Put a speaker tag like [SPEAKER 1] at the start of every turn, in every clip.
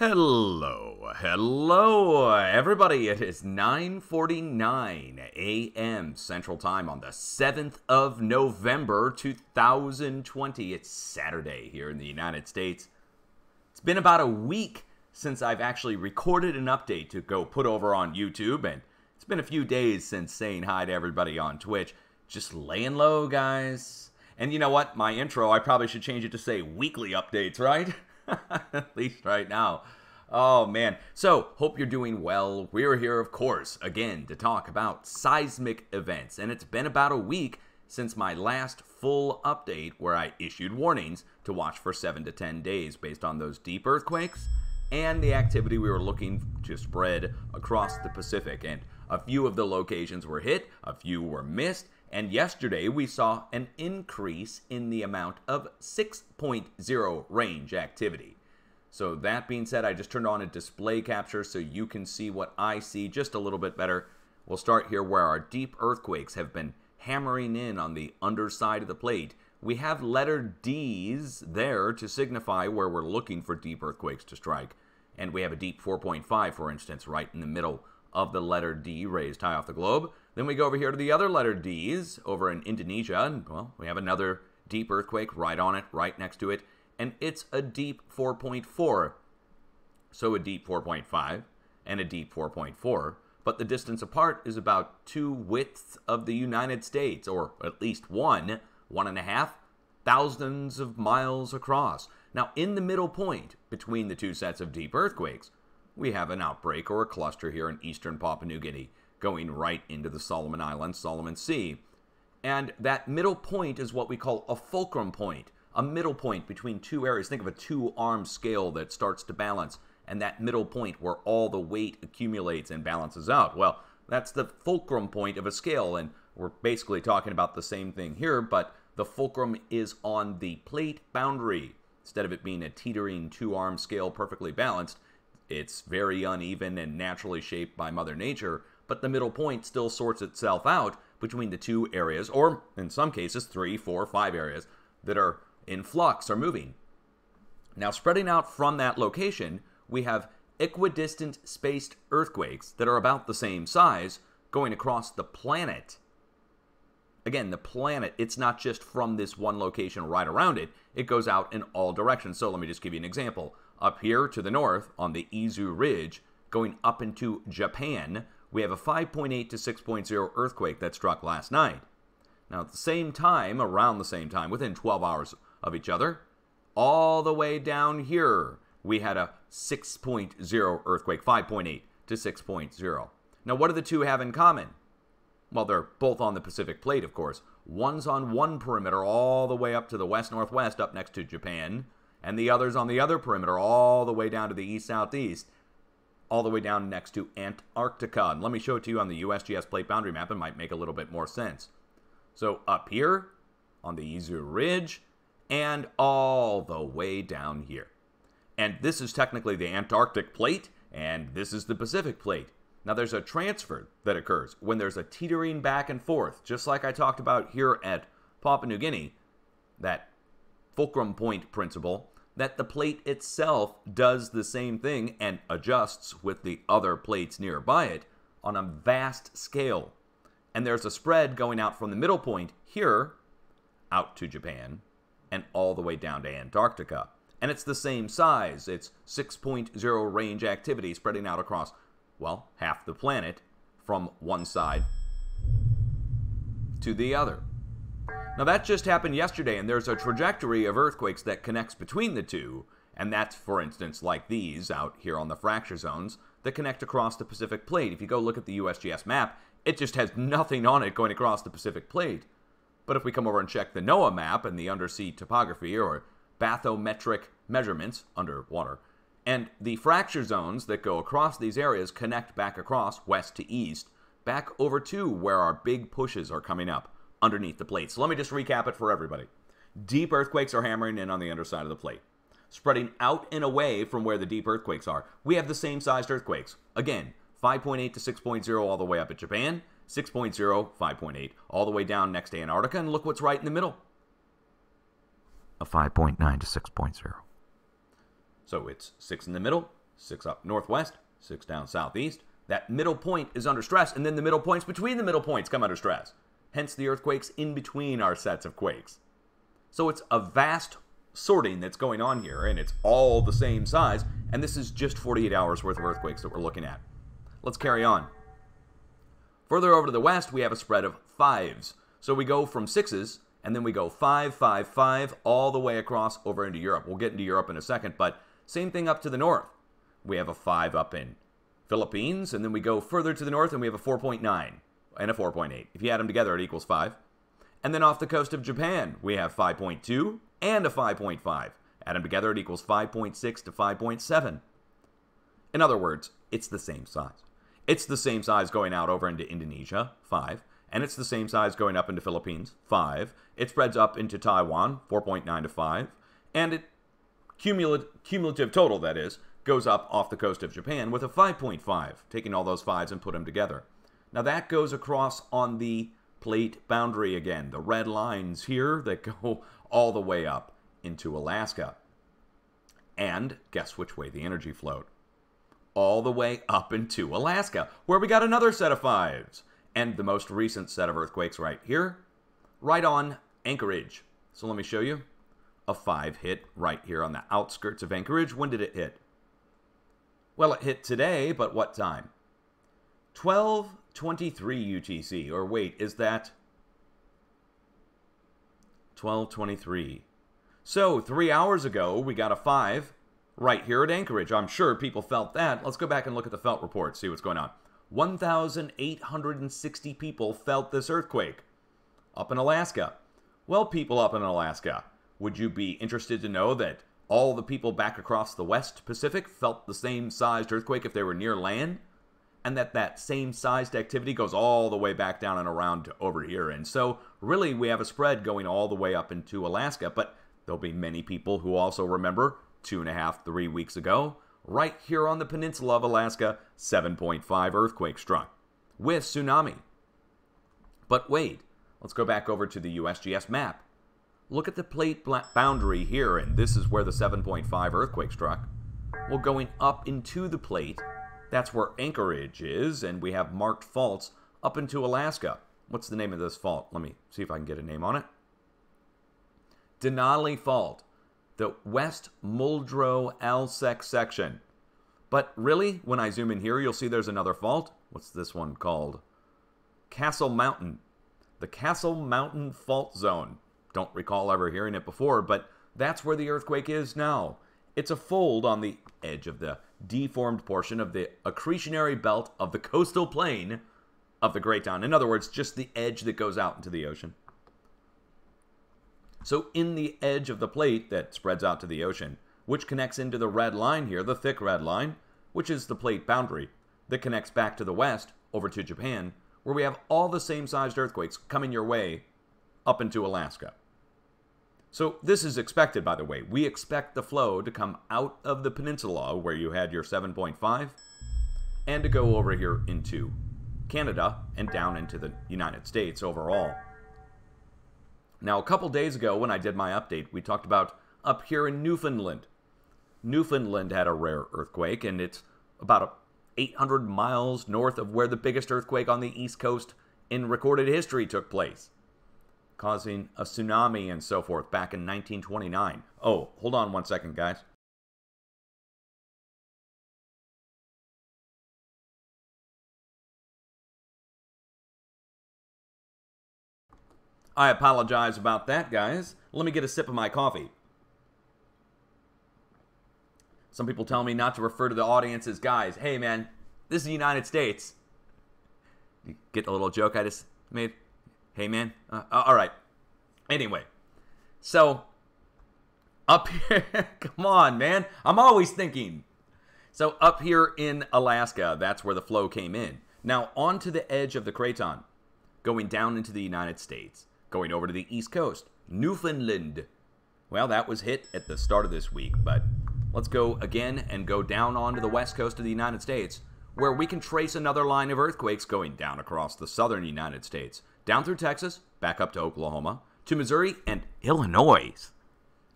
[SPEAKER 1] Hello, hello, everybody. It is 9:49 a.m. Central Time on the 7th of November 2020. It's Saturday here in the United States. It's been about a week since I've actually recorded an update to go put over on YouTube and it's been a few days since saying hi to everybody on Twitch. Just laying low, guys. And you know what? My intro, I probably should change it to say weekly updates, right? At least right now. Oh man. So, hope you're doing well. We're here, of course, again to talk about seismic events. And it's been about a week since my last full update where I issued warnings to watch for 7 to 10 days based on those deep earthquakes and the activity we were looking to spread across the Pacific. And a few of the locations were hit, a few were missed, and yesterday we saw an increase in the amount of 6.0 range activity. So that being said, I just turned on a display capture so you can see what I see just a little bit better. We'll start here where our deep earthquakes have been hammering in on the underside of the plate. We have letter D's there to signify where we're looking for deep earthquakes to strike. And we have a deep 4.5, for instance, right in the middle of the letter D raised high off the globe. Then we go over here to the other letter Ds over in Indonesia, and well, we have another deep earthquake right on it, right next to it, and it's a deep 4.4. So a deep 4.5 and a deep 4.4, but the distance apart is about two widths of the United States, or at least one, one and a half, thousands of miles across. Now, in the middle point between the two sets of deep earthquakes, we have an outbreak or a cluster here in eastern Papua New Guinea going right into the Solomon Islands, Solomon Sea. And that middle point is what we call a fulcrum point, a middle point between two areas. Think of a two arm scale that starts to balance, and that middle point where all the weight accumulates and balances out. Well, that's the fulcrum point of a scale, and we're basically talking about the same thing here, but the fulcrum is on the plate boundary. Instead of it being a teetering two arm scale perfectly balanced, it's very uneven and naturally shaped by Mother Nature but the middle point still sorts itself out between the two areas, or in some cases, three, four, five areas that are in flux or moving. Now, spreading out from that location, we have equidistant spaced earthquakes that are about the same size going across the planet. Again, the planet, it's not just from this one location right around it, it goes out in all directions. So, let me just give you an example. Up here to the north on the Izu Ridge, going up into Japan, we have a 5.8 to 6.0 earthquake that struck last night. Now, at the same time, around the same time, within 12 hours of each other, all the way down here, we had a 6.0 earthquake, 5.8 to 6.0. Now, what do the two have in common? Well, they're both on the Pacific plate, of course. One's on one perimeter all the way up to the west northwest, up next to Japan, and the other's on the other perimeter all the way down to the east southeast, all the way down next to Antarctica. And let me show it to you on the USGS plate boundary map. It might make a little bit more sense. So up here on the Izu Ridge and all the way down here. And this is technically the Antarctic plate, and this is the Pacific plate. Now, there's a transfer that occurs when there's a teetering back and forth, just like I talked about here at Papua New Guinea, that fulcrum point principle that the plate itself does the same thing and adjusts with the other plates nearby it on a vast scale. And there's a spread going out from the middle point here out to Japan and all the way down to Antarctica. And it's the same size. It's 6.0 range activity spreading out across, well, half the planet from one side to the other. Now, that just happened yesterday, and there's a trajectory of earthquakes that connects between the two, and that's, for instance, like these out here on the fracture zones that connect across the Pacific Plate. If you go look at the USGS map, it just has nothing on it going across the Pacific Plate. But if we come over and check the NOAA map and the undersea topography or bathymetric measurements underwater, and the fracture zones that go across these areas connect back across west to east, back over to where our big pushes are coming up underneath the plate. So let me just recap it for everybody. Deep earthquakes are hammering in on the underside of the plate, spreading out and away from where the deep earthquakes are. We have the same sized earthquakes. Again, 5.8 to 6.0 all the way up at Japan, 6.0, 5.8, all the way down next to Antarctica, and look what's right in the middle. A 5.9 to 6.0. So it's 6 in the middle, 6 up northwest, 6 down southeast. That middle point is under stress, and then the middle points between the middle points come under stress hence the earthquakes in between our sets of quakes. So it's a vast sorting that's going on here, and it's all the same size, and this is just 48 hours worth of earthquakes that we're looking at. Let's carry on. Further over to the west, we have a spread of fives. So we go from sixes, and then we go five, five, five, all the way across over into Europe. We'll get into Europe in a second, but same thing up to the north. We have a five up in Philippines, and then we go further to the north, and we have a 4.9 and a 4.8. If you add them together, it equals 5. And then off the coast of Japan, we have 5.2 and a 5.5. Add them together, it equals 5.6 to 5.7. In other words, it's the same size. It's the same size going out over into Indonesia, 5. And it's the same size going up into Philippines, 5. It spreads up into Taiwan, 4.9 to 5. And it, cumulative, cumulative total, that is, goes up off the coast of Japan with a 5.5, taking all those 5s and put them together. Now that goes across on the plate boundary again, the red lines here that go all the way up into Alaska. And guess which way the energy flowed? All the way up into Alaska, where we got another set of fives. And the most recent set of earthquakes right here, right on Anchorage. So let me show you. A five hit right here on the outskirts of Anchorage. When did it hit? Well, it hit today, but what time? 1223 UTC. Or wait, is that 1223? So three hours ago, we got a five right here at Anchorage. I'm sure people felt that. Let's go back and look at the felt report, see what's going on. 1,860 people felt this earthquake up in Alaska. Well, people up in Alaska, would you be interested to know that all the people back across the West Pacific felt the same sized earthquake if they were near land? and that that same sized activity goes all the way back down and around to over here. And so really we have a spread going all the way up into Alaska, but there'll be many people who also remember two and a half, three weeks ago, right here on the peninsula of Alaska, 7.5 earthquake struck with tsunami. But wait, let's go back over to the USGS map. Look at the plate boundary here, and this is where the 7.5 earthquake struck. Well, going up into the plate, that's where Anchorage is, and we have marked faults up into Alaska. What's the name of this fault? Let me see if I can get a name on it. Denali Fault, the West Muldrow Alsec section. But really, when I zoom in here, you'll see there's another fault. What's this one called? Castle Mountain. The Castle Mountain Fault Zone. Don't recall ever hearing it before, but that's where the earthquake is now. It's a fold on the edge of the deformed portion of the accretionary belt of the coastal plain of the Great Dawn. In other words, just the edge that goes out into the ocean. So, in the edge of the plate that spreads out to the ocean, which connects into the red line here, the thick red line, which is the plate boundary that connects back to the west over to Japan, where we have all the same sized earthquakes coming your way up into Alaska. So this is expected, by the way. We expect the flow to come out of the peninsula where you had your 7.5 and to go over here into Canada and down into the United States overall. Now, a couple days ago when I did my update, we talked about up here in Newfoundland. Newfoundland had a rare earthquake, and it's about 800 miles north of where the biggest earthquake on the East Coast in recorded history took place causing a tsunami and so forth back in 1929. Oh, hold on one second, guys. I apologize about that, guys. Let me get a sip of my coffee. Some people tell me not to refer to the audience as guys. Hey, man, this is the United States. You get the little joke I just made? Hey, man. Uh, uh, all right. Anyway, so up here, come on, man. I'm always thinking. So up here in Alaska, that's where the flow came in. Now onto the edge of the Craton, going down into the United States, going over to the East Coast, Newfoundland. Well, that was hit at the start of this week, but let's go again and go down onto the west coast of the United States, where we can trace another line of earthquakes going down across the southern United States down through Texas, back up to Oklahoma, to Missouri, and Illinois.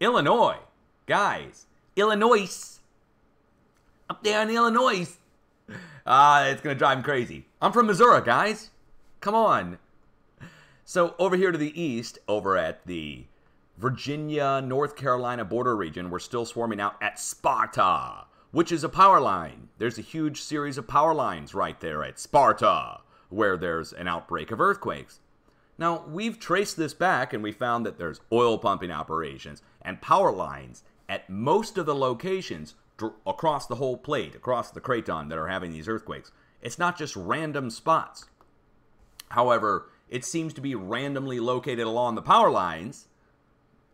[SPEAKER 1] Illinois! Guys, Illinois! Up there in Illinois! Ah, uh, it's going to drive him crazy. I'm from Missouri, guys! Come on! So, over here to the east, over at the Virginia, North Carolina border region, we're still swarming out at Sparta, which is a power line. There's a huge series of power lines right there at Sparta where there's an outbreak of earthquakes. Now, we've traced this back and we found that there's oil pumping operations and power lines at most of the locations dr- across the whole plate, across the craton that are having these earthquakes. It's not just random spots. However, it seems to be randomly located along the power lines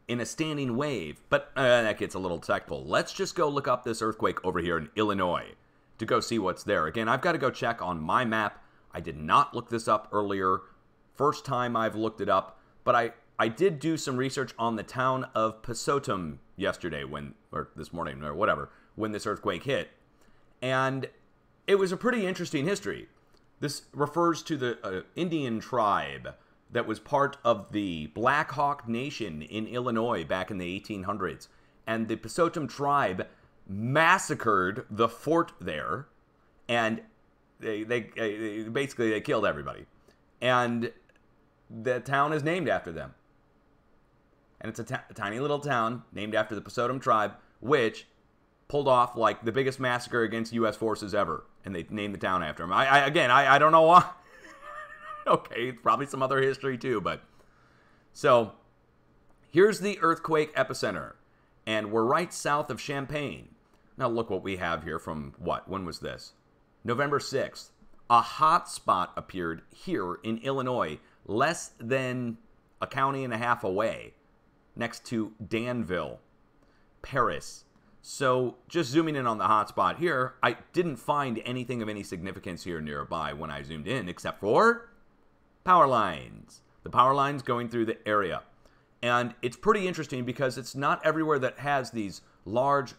[SPEAKER 1] in a standing wave. But uh, that gets a little technical. Let's just go look up this earthquake over here in Illinois to go see what's there. Again, I've got to go check on my map I did not look this up earlier. First time I've looked it up, but I I did do some research on the town of Pesotum yesterday when or this morning or whatever when this earthquake hit, and it was a pretty interesting history. This refers to the uh, Indian tribe that was part of the Black Hawk Nation in Illinois back in the 1800s, and the Pesotum tribe massacred the fort there and they, they, they basically they killed everybody, and the town is named after them. And it's a, t- a tiny little town named after the Poseidon tribe, which pulled off like the biggest massacre against U.S. forces ever, and they named the town after him. I, I again, I, I don't know why. okay, probably some other history too, but so here's the earthquake epicenter, and we're right south of Champaign. Now look what we have here from what? When was this? November 6th, a hotspot appeared here in Illinois, less than a county and a half away, next to Danville, Paris. So, just zooming in on the hotspot here, I didn't find anything of any significance here nearby when I zoomed in, except for power lines. The power lines going through the area. And it's pretty interesting because it's not everywhere that has these large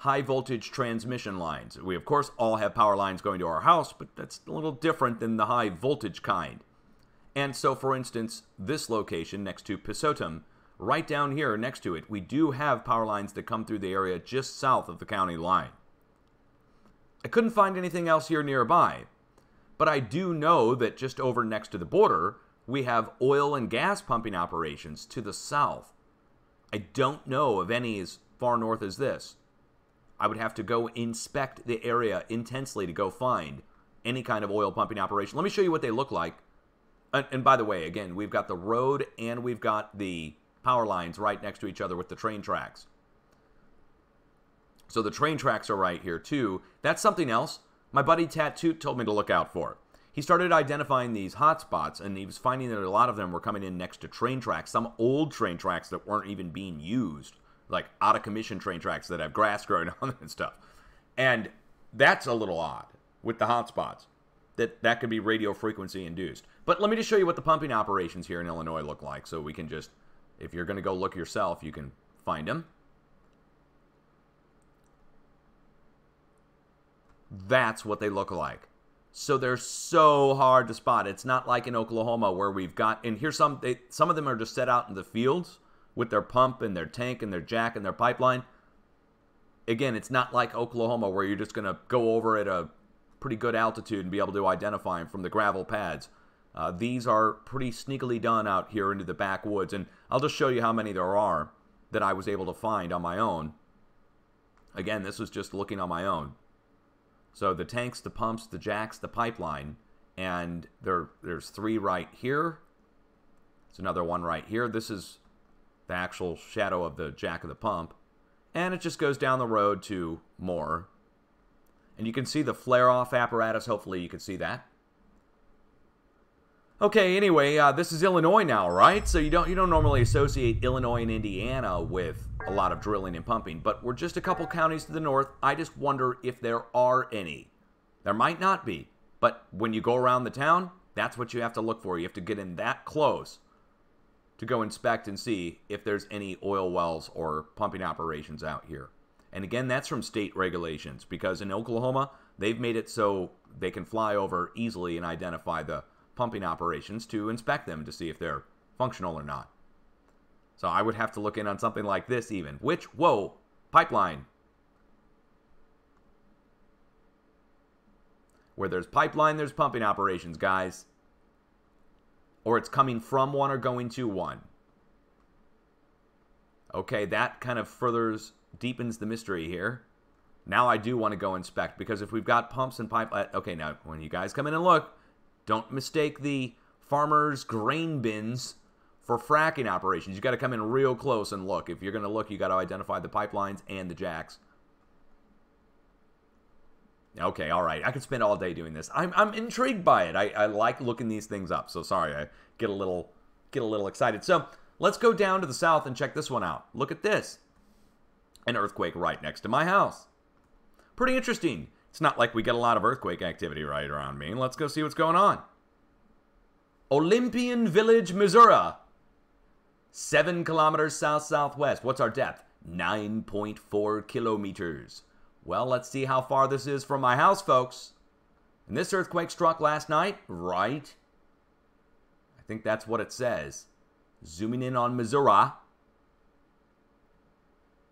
[SPEAKER 1] high voltage transmission lines. We, of course, all have power lines going to our house, but that's a little different than the high voltage kind. And so, for instance, this location next to Pesotum, right down here next to it, we do have power lines that come through the area just south of the county line. I couldn't find anything else here nearby, but I do know that just over next to the border, we have oil and gas pumping operations to the south. I don't know of any as far north as this. I would have to go inspect the area intensely to go find any kind of oil pumping operation. Let me show you what they look like. And, and, by the way, again, we've got the road and we've got the power lines right next to each other with the train tracks. So the train tracks are right here too. That's something else my buddy Tattoot told me to look out for. He started identifying these hot spots, and he was finding that a lot of them were coming in next to train tracks, some old train tracks that weren't even being used like out of commission train tracks that have grass growing on them and stuff. And that's a little odd with the hotspots that that could be radio frequency induced. But let me just show you what the pumping operations here in Illinois look like so we can just if you're going to go look yourself, you can find them. That's what they look like. So they're so hard to spot. It's not like in Oklahoma where we've got and here some they, some of them are just set out in the fields with their pump and their tank and their jack and their pipeline. Again, it's not like Oklahoma where you're just going to go over at a pretty good altitude and be able to identify them from the gravel pads. Uh, these are pretty sneakily done out here into the backwoods, and I'll just show you how many there are that I was able to find on my own. Again, this was just looking on my own. So the tanks, the pumps, the jacks, the pipeline, and there there's three right here. It's another one right here. This is the actual shadow of the jack of the pump, and it just goes down the road to more. And you can see the flare-off apparatus. Hopefully you can see that. Okay, anyway, uh, this is Illinois now, right? So you don't you don't normally associate Illinois and Indiana with a lot of drilling and pumping, but we're just a couple counties to the north. I just wonder if there are any. There might not be, but when you go around the town, that's what you have to look for. You have to get in that close to go inspect and see if there's any oil wells or pumping operations out here. And again, that's from state regulations because in Oklahoma, they've made it so they can fly over easily and identify the pumping operations to inspect them to see if they're functional or not. So I would have to look in on something like this, even, which, whoa, pipeline. Where there's pipeline, there's pumping operations, guys or it's coming from one or going to one. Okay, that kind of furthers, deepens the mystery here. Now I do want to go inspect because if we've got pumps and pipe, uh, okay, now when you guys come in and look, don't mistake the farmers' grain bins for fracking operations. You got to come in real close and look. If you're going to look, you got to identify the pipelines and the jacks. Okay, all right. I could spend all day doing this. I'm, I'm intrigued by it. I, I like looking these things up. So sorry, I get a little get a little excited. So let's go down to the south and check this one out. Look at this, an earthquake right next to my house. Pretty interesting. It's not like we get a lot of earthquake activity right around me. Let's go see what's going on. Olympian Village, Missouri. Seven kilometers south southwest. What's our depth? 9.4 kilometers. Well, let's see how far this is from my house, folks. And this earthquake struck last night, right? I think that's what it says. Zooming in on Missouri.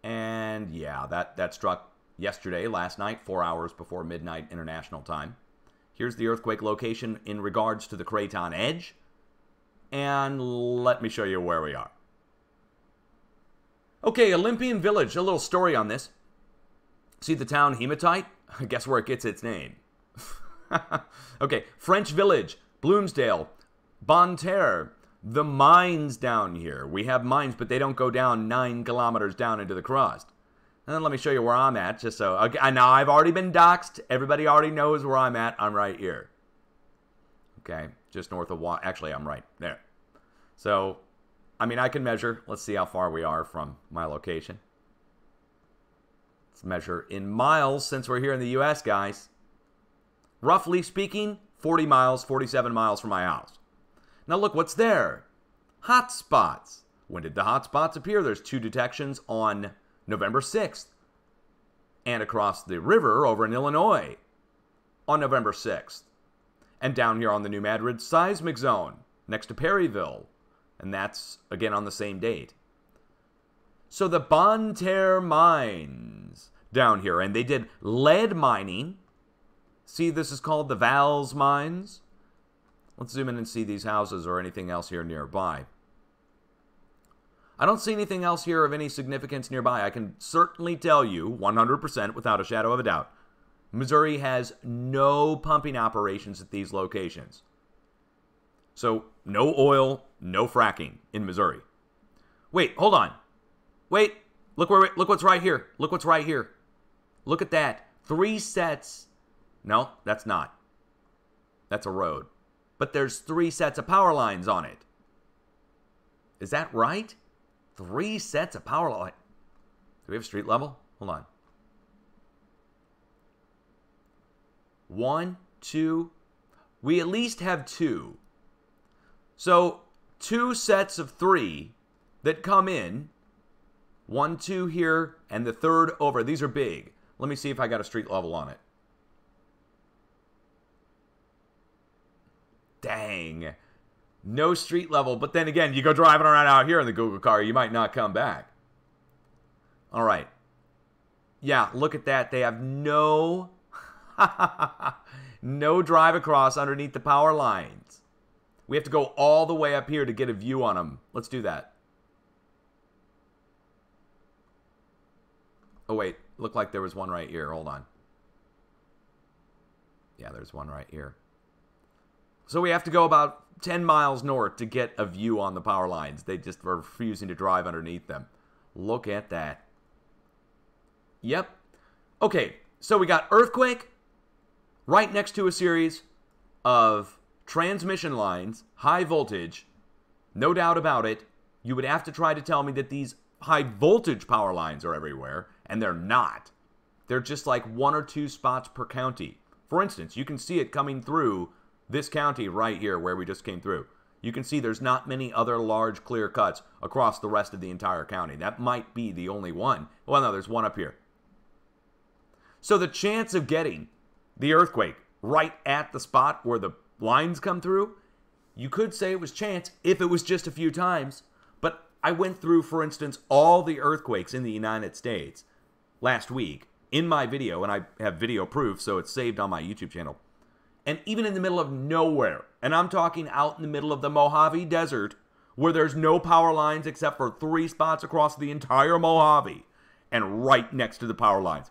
[SPEAKER 1] And yeah, that, that struck yesterday, last night, four hours before midnight international time. Here's the earthquake location in regards to the Craton Edge. And let me show you where we are. Okay, Olympian Village, a little story on this. See the town hematite? Guess where it gets its name. okay, French Village, Bloomsdale, Bonne Terre, the mines down here. We have mines, but they don't go down nine kilometers down into the crust. And then let me show you where I'm at, just so. Okay, now I've already been doxxed. Everybody already knows where I'm at. I'm right here. Okay, just north of. Wa Actually, I'm right there. So, I mean, I can measure. Let's see how far we are from my location. Let's measure in miles since we're here in the US, guys. Roughly speaking, 40 miles, 47 miles from my house. Now look what's there. hot spots. When did the hot spots appear? There's two detections on November 6th and across the river over in Illinois on November 6th. And down here on the New Madrid seismic zone next to Perryville. And that's again on the same date. So the Bonne Terre mine down here. And they did lead mining. See, this is called the Valles Mines. Let's zoom in and see these houses or anything else here nearby. I don't see anything else here of any significance nearby. I can certainly tell you 100% without a shadow of a doubt. Missouri has no pumping operations at these locations. So, no oil, no fracking in Missouri. Wait, hold on. Wait, look where look what's right here. Look what's right here. Look at that. Three sets. No, that's not. That's a road. But there's three sets of power lines on it. Is that right? Three sets of power line. Do we have street level? Hold on. One, two. We at least have two. So two sets of three that come in. One, two here, and the third over. These are big. Let me see if I got a street level on it. Dang. No street level. But then again, you go driving around out here in the Google car, you might not come back. All right. Yeah, look at that. They have no no drive across underneath the power lines. We have to go all the way up here to get a view on them. Let's do that. Oh, wait. Look like there was one right here. Hold on. Yeah, there's one right here. So we have to go about 10 miles north to get a view on the power lines. They just were refusing to drive underneath them. Look at that. Yep. Okay, so we got Earthquake right next to a series of transmission lines, high voltage, no doubt about it. You would have to try to tell me that these high voltage power lines are everywhere and they're not. They're just like one or two spots per county. For instance, you can see it coming through this county right here where we just came through. You can see there's not many other large clear cuts across the rest of the entire county. That might be the only one. Well, no, there's one up here. So the chance of getting the earthquake right at the spot where the lines come through, you could say it was chance if it was just a few times. But I went through, for instance, all the earthquakes in the United States last week in my video, and I have video proof, so it's saved on my YouTube channel. And even in the middle of nowhere, and I'm talking out in the middle of the Mojave Desert, where there's no power lines except for three spots across the entire Mojave, and right next to the power lines,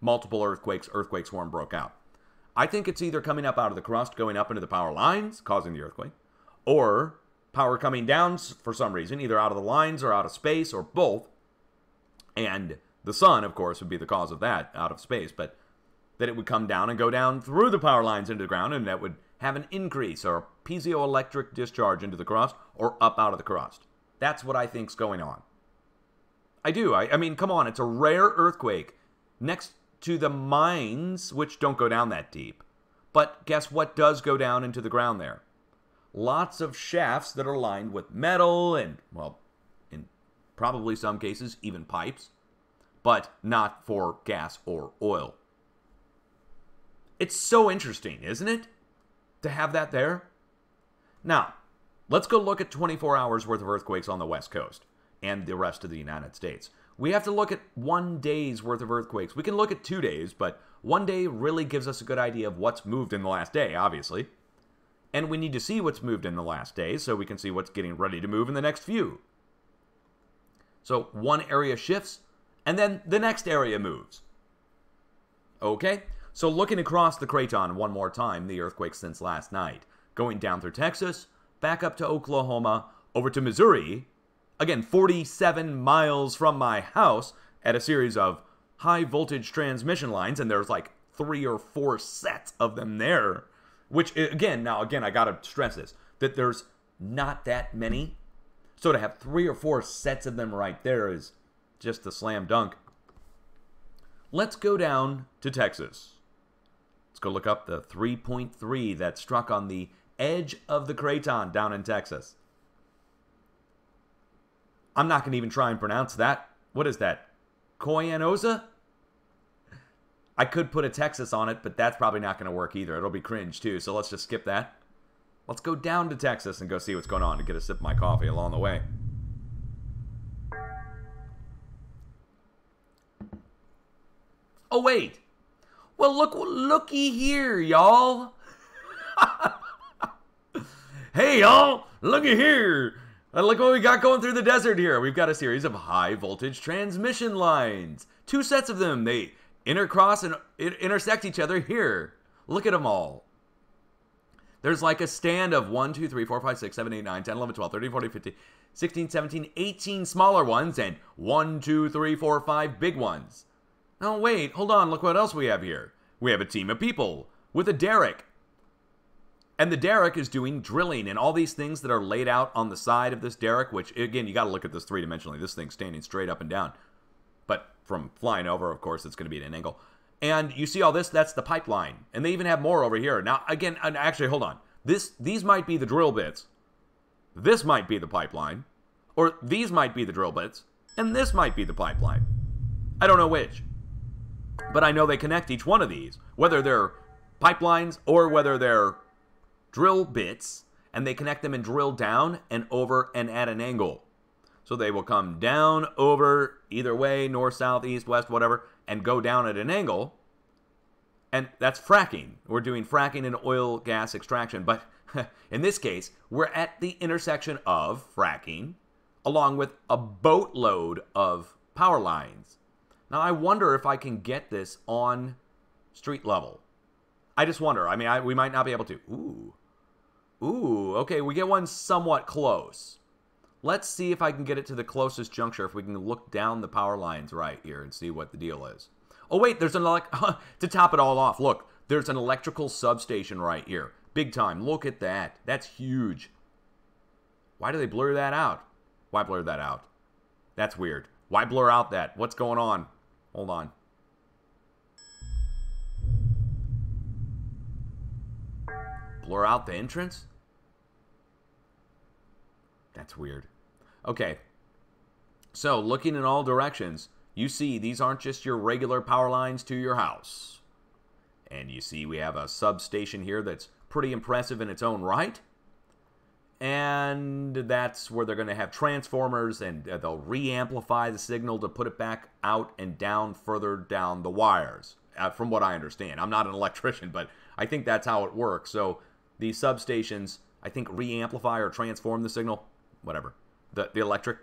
[SPEAKER 1] multiple earthquakes, earthquake swarm broke out. I think it's either coming up out of the crust, going up into the power lines, causing the earthquake, or power coming down for some reason, either out of the lines or out of space or both, and the sun, of course, would be the cause of that out of space, but that it would come down and go down through the power lines into the ground, and that would have an increase or piezoelectric discharge into the crust or up out of the crust. That's what I think's going on. I do. I, I mean, come on, it's a rare earthquake next to the mines, which don't go down that deep. But guess what does go down into the ground there? Lots of shafts that are lined with metal and, well, in probably some cases, even pipes but not for gas or oil. It's so interesting, isn't it? To have that there. Now, let's go look at 24 hours worth of earthquakes on the West Coast and the rest of the United States. We have to look at one day's worth of earthquakes. We can look at two days, but one day really gives us a good idea of what's moved in the last day, obviously. And we need to see what's moved in the last day so we can see what's getting ready to move in the next few. So one area shifts, and then the next area moves. Okay, so looking across the craton one more time, the earthquake since last night, going down through Texas, back up to Oklahoma, over to Missouri, again 47 miles from my house at a series of high voltage transmission lines, and there's like three or four sets of them there. Which again, now again, I gotta stress this that there's not that many. So to have three or four sets of them right there is just a slam dunk. Let's go down to Texas. Let's go look up the 3.3 that struck on the edge of the craton down in Texas. I'm not going to even try and pronounce that. What is that? Coyanosa? I could put a Texas on it, but that's probably not going to work either. It'll be cringe too, so let's just skip that. Let's go down to Texas and go see what's going on and get a sip of my coffee along the way. Oh, wait. Well, look, looky here, y'all. hey, y'all, looky here. And uh, look what we got going through the desert here. We've got a series of high voltage transmission lines. Two sets of them. They intercross and intersect each other here. Look at them all. There's like a stand of 1, 2, 3, 4, 5, 6, 7, 8, 9, 10, 11, 12, 13, 14, 15, 16, 17, 18 smaller ones, and 1, 2, 3, 4, 5 big ones. Oh, wait, hold on, look what else we have here. We have a team of people with a derrick. And the derrick is doing drilling and all these things that are laid out on the side of this derrick, which, again, you got to look at this three dimensionally. This thing's standing straight up and down. But from flying over, of course, it's going to be at an angle. And you see all this? That's the pipeline. And they even have more over here. Now, again, actually, hold on. This, these might be the drill bits. This might be the pipeline. Or these might be the drill bits. And this might be the pipeline. I don't know which but I know they connect each one of these, whether they're pipelines or whether they're drill bits, and they connect them and drill down and over and at an angle. So they will come down, over, either way, north, south, east, west, whatever, and go down at an angle. And that's fracking. We're doing fracking and oil gas extraction. But in this case, we're at the intersection of fracking along with a boatload of power lines now, I wonder if I can get this on street level. I just wonder. I mean, I, we might not be able to. Ooh. Ooh, okay, we get one somewhat close. Let's see if I can get it to the closest juncture, if we can look down the power lines right here and see what the deal is. Oh, wait, there's an electric. to top it all off, look, there's an electrical substation right here. Big time. Look at that. That's huge. Why do they blur that out? Why blur that out? That's weird. Why blur out that? What's going on? Hold on. Blur out the entrance? That's weird. Okay. So, looking in all directions, you see these aren't just your regular power lines to your house. And you see we have a substation here that's pretty impressive in its own right and that's where they're going to have transformers and uh, they'll reamplify the signal to put it back out and down further down the wires uh, from what i understand i'm not an electrician but i think that's how it works so these substations i think reamplify or transform the signal whatever the, the electric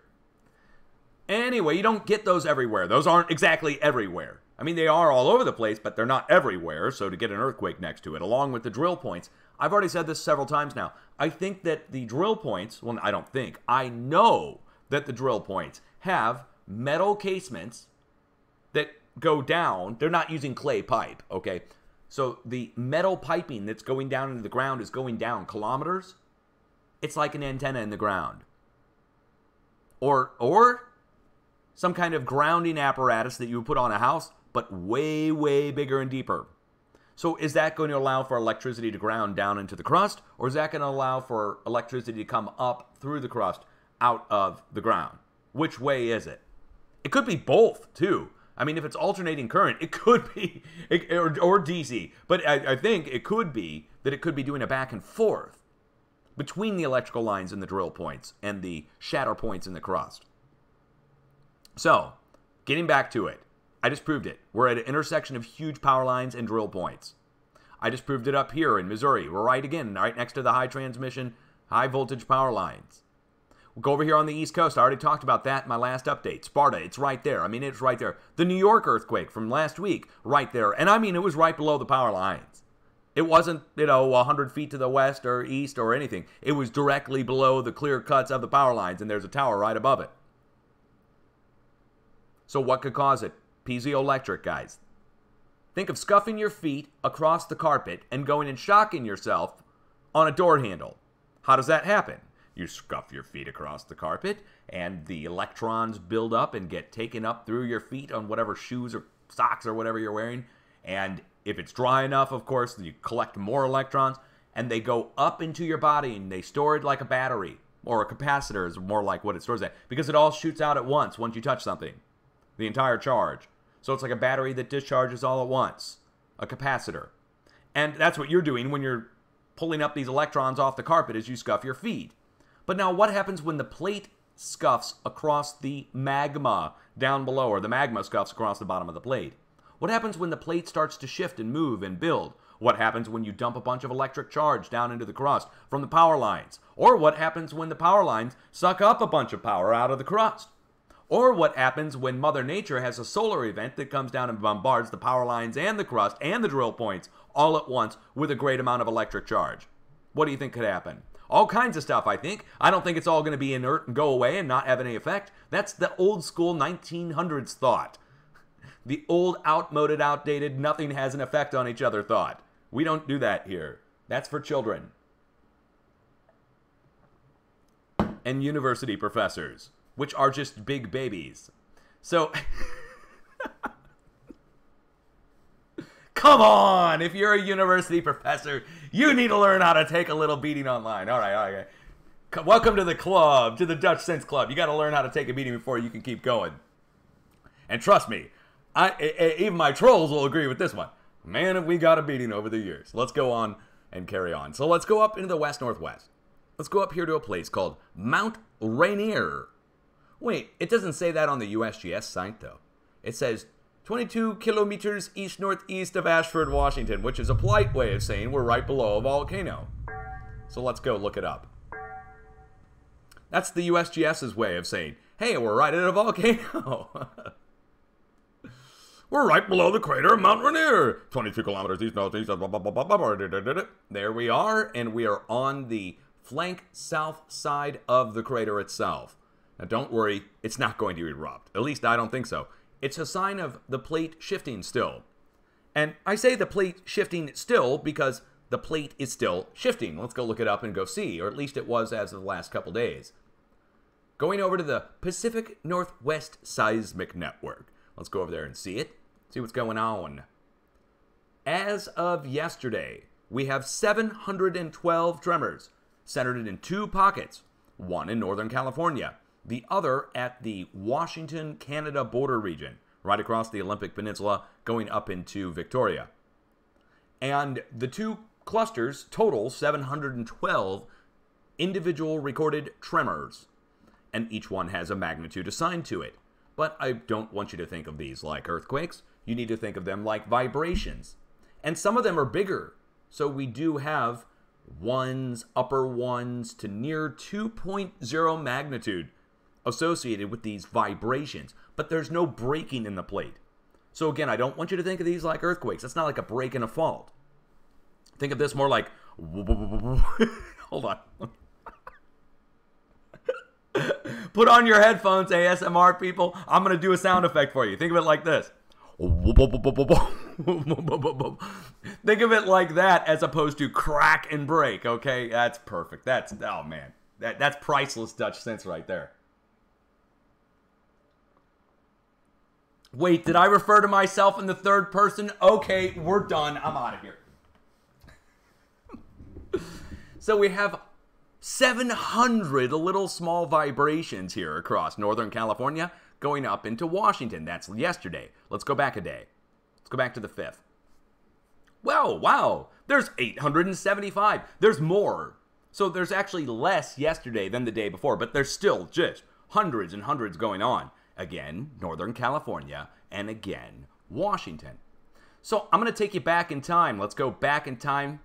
[SPEAKER 1] anyway you don't get those everywhere those aren't exactly everywhere i mean they are all over the place but they're not everywhere so to get an earthquake next to it along with the drill points I've already said this several times now. I think that the drill points, well, I don't think, I know that the drill points have metal casements that go down. They're not using clay pipe, okay? So the metal piping that's going down into the ground is going down kilometers. It's like an antenna in the ground. Or or some kind of grounding apparatus that you would put on a house, but way, way bigger and deeper. So is that going to allow for electricity to ground down into the crust, or is that going to allow for electricity to come up through the crust out of the ground? Which way is it? It could be both, too. I mean, if it's alternating current, it could be, it, or, or, DC, but I, I think it could be that it could be doing a back and forth between the electrical lines and the drill points and the shatter points in the crust. So, getting back to it, I just proved it. We're at an intersection of huge power lines and drill points. I just proved it up here in Missouri. We're right again, right next to the high transmission, high voltage power lines. We'll go over here on the East Coast. I already talked about that in my last update. Sparta, it's right there. I mean, it's right there. The New York earthquake from last week, right there. And I mean, it was right below the power lines. It wasn't, you know, 100 feet to the west or east or anything. It was directly below the clear cuts of the power lines, and there's a tower right above it. So, what could cause it? piezoelectric guys. Think of scuffing your feet across the carpet and going and shocking yourself on a door handle. How does that happen? You scuff your feet across the carpet, and the electrons build up and get taken up through your feet on whatever shoes or socks or whatever you're wearing. And if it's dry enough, of course, you collect more electrons, and they go up into your body and they store it like a battery or a capacitor is more like what it stores at because it all shoots out at once once you touch something, the entire charge. So it's like a battery that discharges all at once, a capacitor. And that's what you're doing when you're pulling up these electrons off the carpet as you scuff your feet. But now, what happens when the plate scuffs across the magma down below, or the magma scuffs across the bottom of the plate? What happens when the plate starts to shift and move and build? What happens when you dump a bunch of electric charge down into the crust from the power lines? Or what happens when the power lines suck up a bunch of power out of the crust? or what happens when Mother Nature has a solar event that comes down and bombards the power lines and the crust and the drill points all at once with a great amount of electric charge. What do you think could happen? All kinds of stuff, I think. I don't think it's all going to be inert and go away and not have any effect. That's the old school 1900s thought. The old, outmoded, outdated, nothing has an effect on each other thought. We don't do that here. That's for children and university professors which are just big babies. So. Come on! If you're a university professor, you need to learn how to take a little beating online. All right, all right. Welcome to the club, to the Dutchsinse Club. You got to learn how to take a beating before you can keep going. And trust me, I, I, even my trolls will agree with this one. Man, have we got a beating over the years. Let's go on and carry on. So let's go up into the west northwest. Let's go up here to a place called Mount Rainier. Wait, it doesn't say that on the USGS site, though. It says 22 kilometers east northeast of Ashford, Washington, which is a polite way of saying we're right below a volcano. So let's go look it up. That's the USGS's way of saying, hey, we're right at a volcano. we're right below the crater of Mount Rainier, 22 kilometers east northeast. Blah, blah, blah, there we are, and we are on the flank south side of the crater itself. Now, don't worry, it's not going to be robbed. At least I don't think so. It's a sign of the plate shifting still. And I say the plate shifting still because the plate is still shifting. Let's go look it up and go see, or at least it was as of the last couple days. Going over to the Pacific Northwest Seismic Network. Let's go over there and see it, see what's going on. As of yesterday, we have 712 tremors centered in two pockets, one in Northern California the other at the Washington Canada border region, right across the Olympic Peninsula, going up into Victoria. And the two clusters total 712 individual recorded tremors, and each one has a magnitude assigned to it. But I don't want you to think of these like earthquakes. You need to think of them like vibrations. And some of them are bigger. So we do have ones, upper ones to near 2.0 magnitude associated with these vibrations, but there's no breaking in the plate. So again, I don't want you to think of these like earthquakes. That's not like a break and a fault. Think of this more like hold on. Put on your headphones, ASMR people. I'm gonna do a sound effect for you. Think of it like this. Think of it like that as opposed to crack and break, okay? That's perfect. That's oh man. That that's priceless Dutchsinse right there. Wait, did I refer to myself in the third person? Okay, we're done. I'm out of here. so we have 700 little small vibrations here across Northern California going up into Washington. That's yesterday. Let's go back a day. Let's go back to the 5th. Well, wow, there's 875. There's more. So there's actually less yesterday than the day before, but there's still just hundreds and hundreds going on again Northern California, and again Washington. So I'm going to take you back in time. Let's go back in time.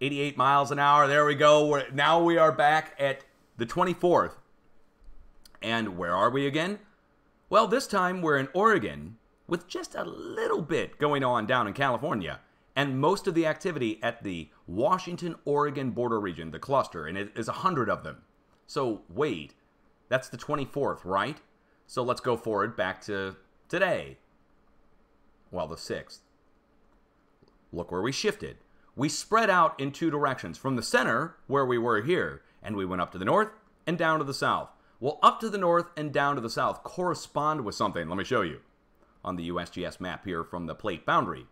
[SPEAKER 1] 88 miles an hour. There we go. We're, now we are back at the 24th. And where are we again? Well, this time we're in Oregon with just a little bit going on down in California and most of the activity at the Washington Oregon border region, the cluster, and it is 100 of them. So, wait, that's the 24th, right? So let's go forward back to today. Well, the 6th. Look where we shifted. We spread out in two directions from the center, where we were here, and we went up to the north and down to the south. Well, up to the north and down to the south correspond with something. Let me show you on the USGS map here from the plate boundary.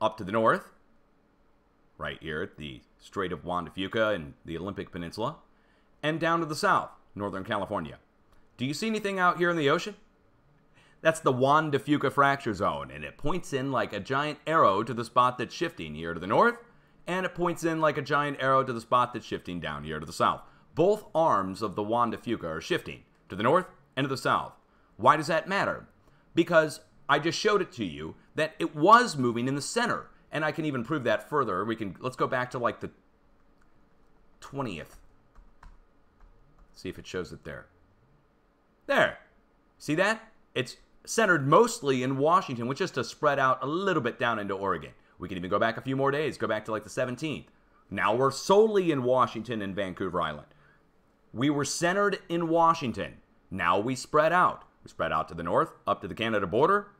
[SPEAKER 1] Up to the north, right here at the Strait of Juan de Fuca and the Olympic Peninsula, and down to the south. Northern California. Do you see anything out here in the ocean? That's the Juan de Fuca fracture zone, and it points in like a giant arrow to the spot that's shifting here to the north, and it points in like a giant arrow to the spot that's shifting down here to the south. Both arms of the Juan de Fuca are shifting to the north and to the south. Why does that matter? Because I just showed it to you that it was moving in the center, and I can even prove that further. We can let's go back to like the 20th See if it shows it there. There. See that? It's centered mostly in Washington, which is to spread out a little bit down into Oregon. We can even go back a few more days, go back to like the 17th. Now we're solely in Washington and Vancouver Island. We were centered in Washington. Now we spread out. We spread out to the north, up to the Canada border,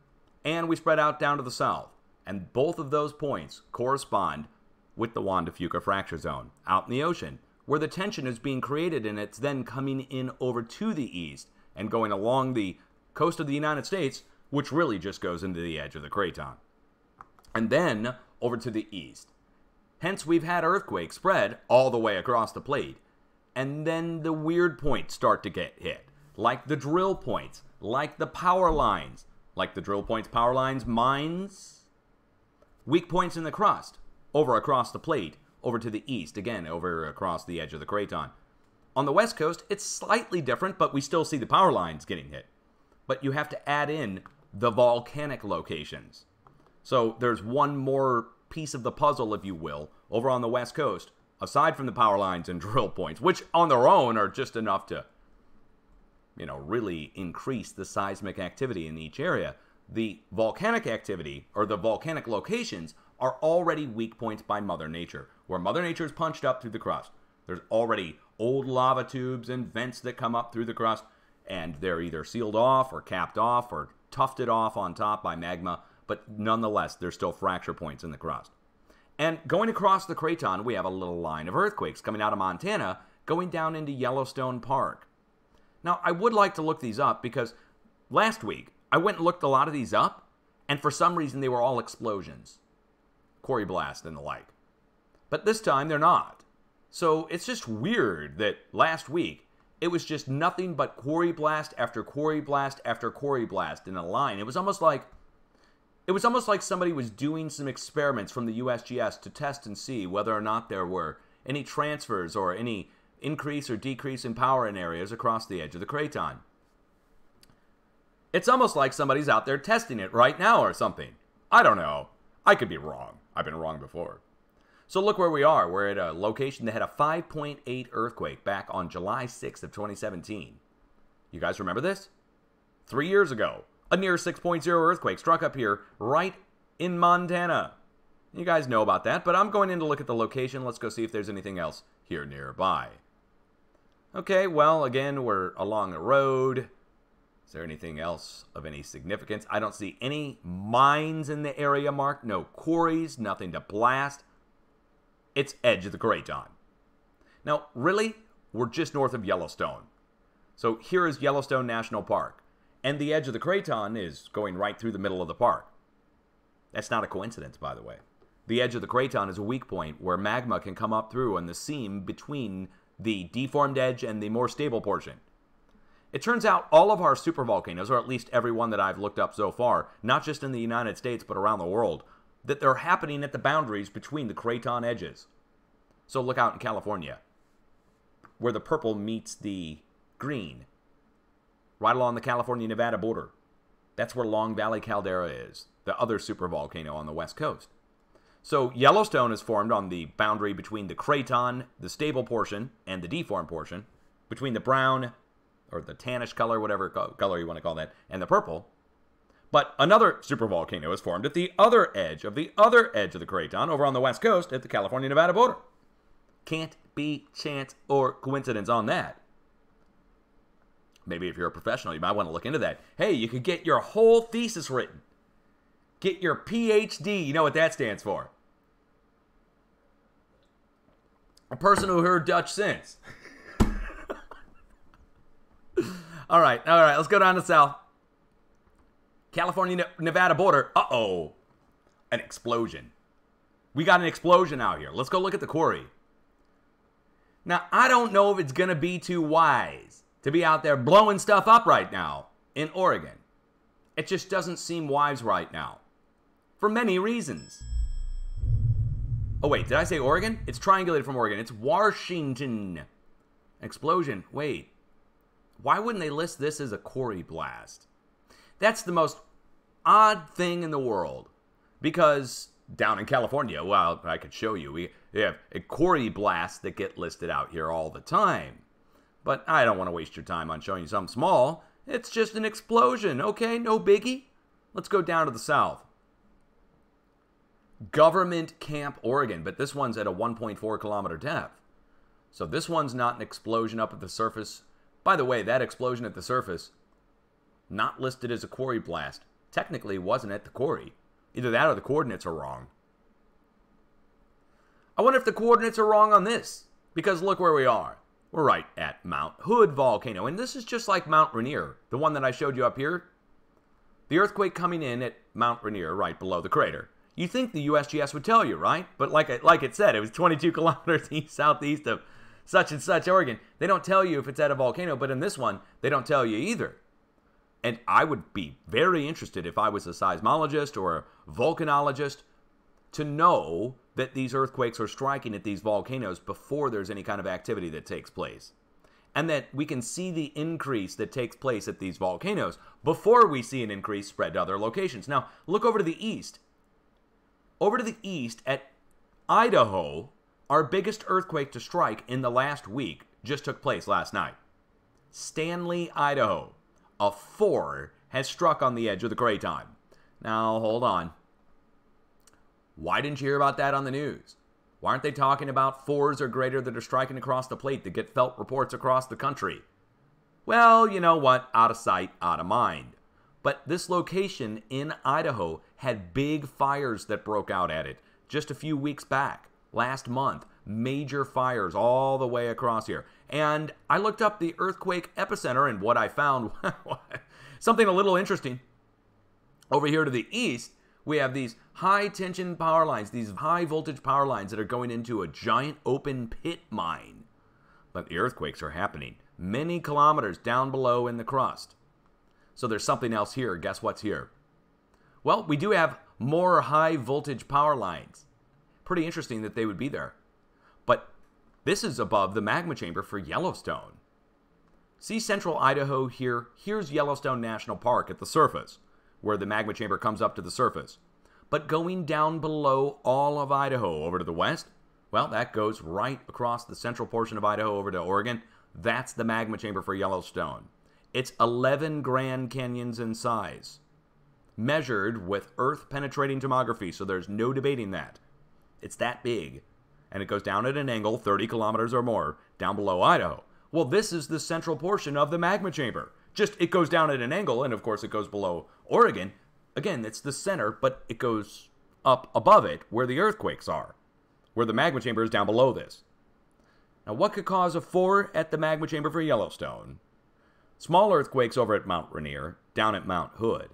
[SPEAKER 1] and we spread out down to the south. And both of those points correspond with the Juan de Fuca fracture zone out in the ocean where the tension is being created and it's then coming in over to the east and going along the coast of the United States, which really just goes into the edge of the craton, and then over to the east. Hence, we've had earthquakes spread all the way across the plate, and then the weird points start to get hit, like the drill points, like the power lines, like the drill points, power lines, mines, weak points in the crust, over across the plate, over to the east, again, over across the edge of the craton. On the west coast, it's slightly different, but we still see the power lines getting hit. But you have to add in the volcanic locations. So there's one more piece of the puzzle, if you will, over on the west coast, aside from the power lines and drill points, which on their own are just enough to, you know, really increase the seismic activity in each area. The volcanic activity, or the volcanic locations, are already weak points by Mother Nature where Mother Nature's punched up through the crust. There's already old lava tubes and vents that come up through the crust, and they're either sealed off or capped off or tufted off on top by magma, but nonetheless, there's still fracture points in the crust. And going across the craton, we have a little line of earthquakes coming out of Montana, going down into Yellowstone Park. Now, I would like to look these up because last week I went and looked a lot of these up, and for some reason they were all explosions, quarry blast, and the like. But this time they're not. So it's just weird that last week it was just nothing but quarry blast after quarry blast after quarry blast in a line. It was almost like it was almost like somebody was doing some experiments from the USGS to test and see whether or not there were any transfers or any increase or decrease in power in areas across the edge of the craton. It's almost like somebody's out there testing it right now or something. I don't know. I could be wrong. I've been wrong before. So look where we are. We're at a location that had a 5.8 earthquake back on July 6th of 2017. You guys remember this? Three years ago, a near 6.0 earthquake struck up here right in Montana. You guys know about that, but I'm going in to look at the location. Let's go see if there's anything else here nearby. Okay, well, again, we're along a road. Is there anything else of any significance? I don't see any mines in the area marked, no quarries, nothing to blast. It's edge of the Great Now, really, we're just north of Yellowstone. So here is Yellowstone National Park, and the edge of the craton is going right through the middle of the park. That's not a coincidence, by the way. The edge of the craton is a weak point where magma can come up through on the seam between the deformed edge and the more stable portion. It turns out all of our supervolcanoes, or at least every one that I've looked up so far, not just in the United States but around the world, that they're happening at the boundaries between the craton edges. So look out in California, where the purple meets the green, right along the California Nevada border. That's where Long Valley Caldera is, the other supervolcano on the west coast. So Yellowstone is formed on the boundary between the craton, the stable portion, and the deformed portion, between the brown or the tannish color, whatever color you want to call that, and the purple, but another supervolcano is formed at the other edge of the other edge of the craton over on the west coast at the California Nevada border. Can't be chance or coincidence on that. Maybe if you're a professional, you might want to look into that. Hey, you could get your whole thesis written. Get your PhD. You know what that stands for. A person who heard Dutchsinse. all right, all right, let's go down to South. California Nevada border. Uh oh. An explosion. We got an explosion out here. Let's go look at the quarry. Now, I don't know if it's going to be too wise to be out there blowing stuff up right now in Oregon. It just doesn't seem wise right now for many reasons. Oh, wait, did I say Oregon? It's triangulated from Oregon. It's Washington. Explosion. Wait. Why wouldn't they list this as a quarry blast? That's the most odd thing in the world because down in California, well, I could show you, we, we have quarry blasts that get listed out here all the time. But I don't want to waste your time on showing you something small. It's just an explosion, okay? No biggie. Let's go down to the south. Government Camp Oregon, but this one's at a 1.4 kilometer depth. So this one's not an explosion up at the surface. By the way, that explosion at the surface, not listed as a quarry blast technically wasn't at the quarry. Either that or the coordinates are wrong. I wonder if the coordinates are wrong on this, because look where we are. We're right at Mount Hood volcano, and this is just like Mount Rainier, the one that I showed you up here. The earthquake coming in at Mount Rainier, right below the crater. You think the USGS would tell you, right? But like like it said, it was 22 kilometers east, southeast of such and such Oregon. They don't tell you if it's at a volcano, but in this one, they don't tell you either. And I would be very interested if I was a seismologist or a volcanologist to know that these earthquakes are striking at these volcanoes before there's any kind of activity that takes place. And that we can see the increase that takes place at these volcanoes before we see an increase spread to other locations. Now, look over to the east. Over to the east at Idaho, our biggest earthquake to strike in the last week just took place last night. Stanley, Idaho a four has struck on the edge of the craton. Now, hold on. Why didn't you hear about that on the news? Why aren't they talking about fours or greater that are striking across the plate that get felt reports across the country? Well, you know what? Out of sight, out of mind. But this location in Idaho had big fires that broke out at it just a few weeks back, last month. Major fires all the way across here. And I looked up the earthquake epicenter, and what I found something a little interesting. Over here to the east, we have these high tension power lines, these high voltage power lines that are going into a giant open pit mine. But the earthquakes are happening many kilometers down below in the crust. So there's something else here. Guess what's here? Well, we do have more high voltage power lines. Pretty interesting that they would be there. This is above the magma chamber for Yellowstone. See central Idaho here. Here's Yellowstone National Park at the surface, where the magma chamber comes up to the surface. But going down below all of Idaho over to the west, well, that goes right across the central portion of Idaho over to Oregon. That's the magma chamber for Yellowstone. It's 11 Grand Canyons in size, measured with Earth penetrating tomography, so there's no debating that. It's that big and it goes down at an angle 30 kilometers or more down below Idaho. Well, this is the central portion of the magma chamber. Just it goes down at an angle, and of course it goes below Oregon. Again, it's the center, but it goes up above it where the earthquakes are, where the magma chamber is down below this. Now, what could cause a 4 at the magma chamber for Yellowstone? Small earthquakes over at Mount Rainier, down at Mount Hood,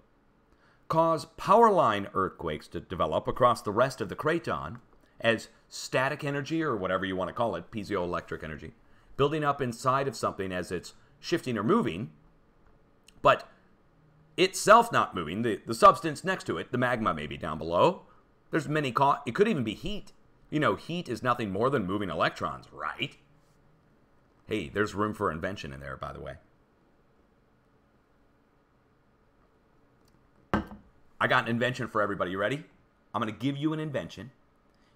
[SPEAKER 1] cause power line earthquakes to develop across the rest of the craton as static energy or whatever you want to call it, piezoelectric energy, building up inside of something as it's shifting or moving, but itself not moving, the, the substance next to it, the magma maybe down below. There's many co- it could even be heat. You know, heat is nothing more than moving electrons, right? Hey, there's room for invention in there, by the way. I got an invention for everybody. You ready? I'm going to give you an invention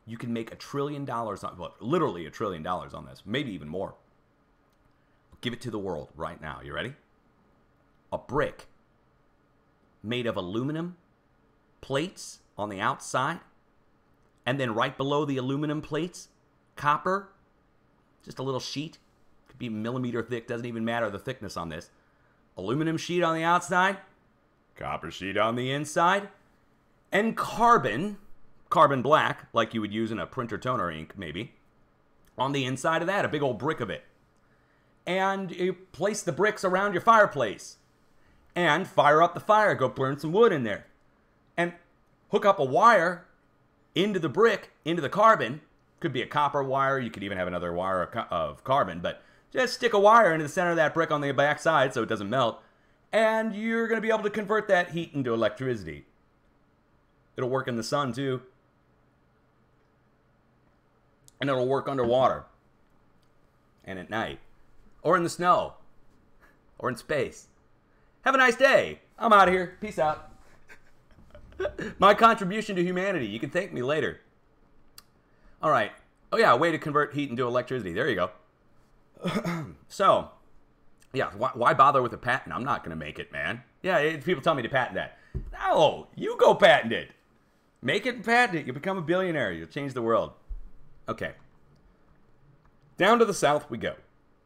[SPEAKER 1] you can make a trillion dollars on well, literally a trillion dollars on this, maybe even more. Give it to the world right now. You ready? A brick made of aluminum plates on the outside, and then right below the aluminum plates, copper, just a little sheet, could be millimeter thick, doesn't even matter the thickness on this. Aluminum sheet on the outside, copper sheet on the inside, and carbon carbon black, like you would use in a printer toner ink, maybe, on the inside of that, a big old brick of it. And you place the bricks around your fireplace and fire up the fire, go burn some wood in there. And hook up a wire into the brick, into the carbon. Could be a copper wire, you could even have another wire of carbon, but just stick a wire into the center of that brick on the back side so it doesn't melt, and you're going to be able to convert that heat into electricity. It'll work in the sun too and it'll work underwater and at night or in the snow or in space. Have a nice day. I'm out of here. Peace out. My contribution to humanity. You can thank me later. All right. Oh, yeah, way to convert heat into electricity. There you go. so, yeah, why, why, bother with a patent? I'm not going to make it, man. Yeah, it, people tell me to patent that. No, you go patent it. Make it and patent it. You'll become a billionaire. You'll change the world. Okay. Down to the south we go.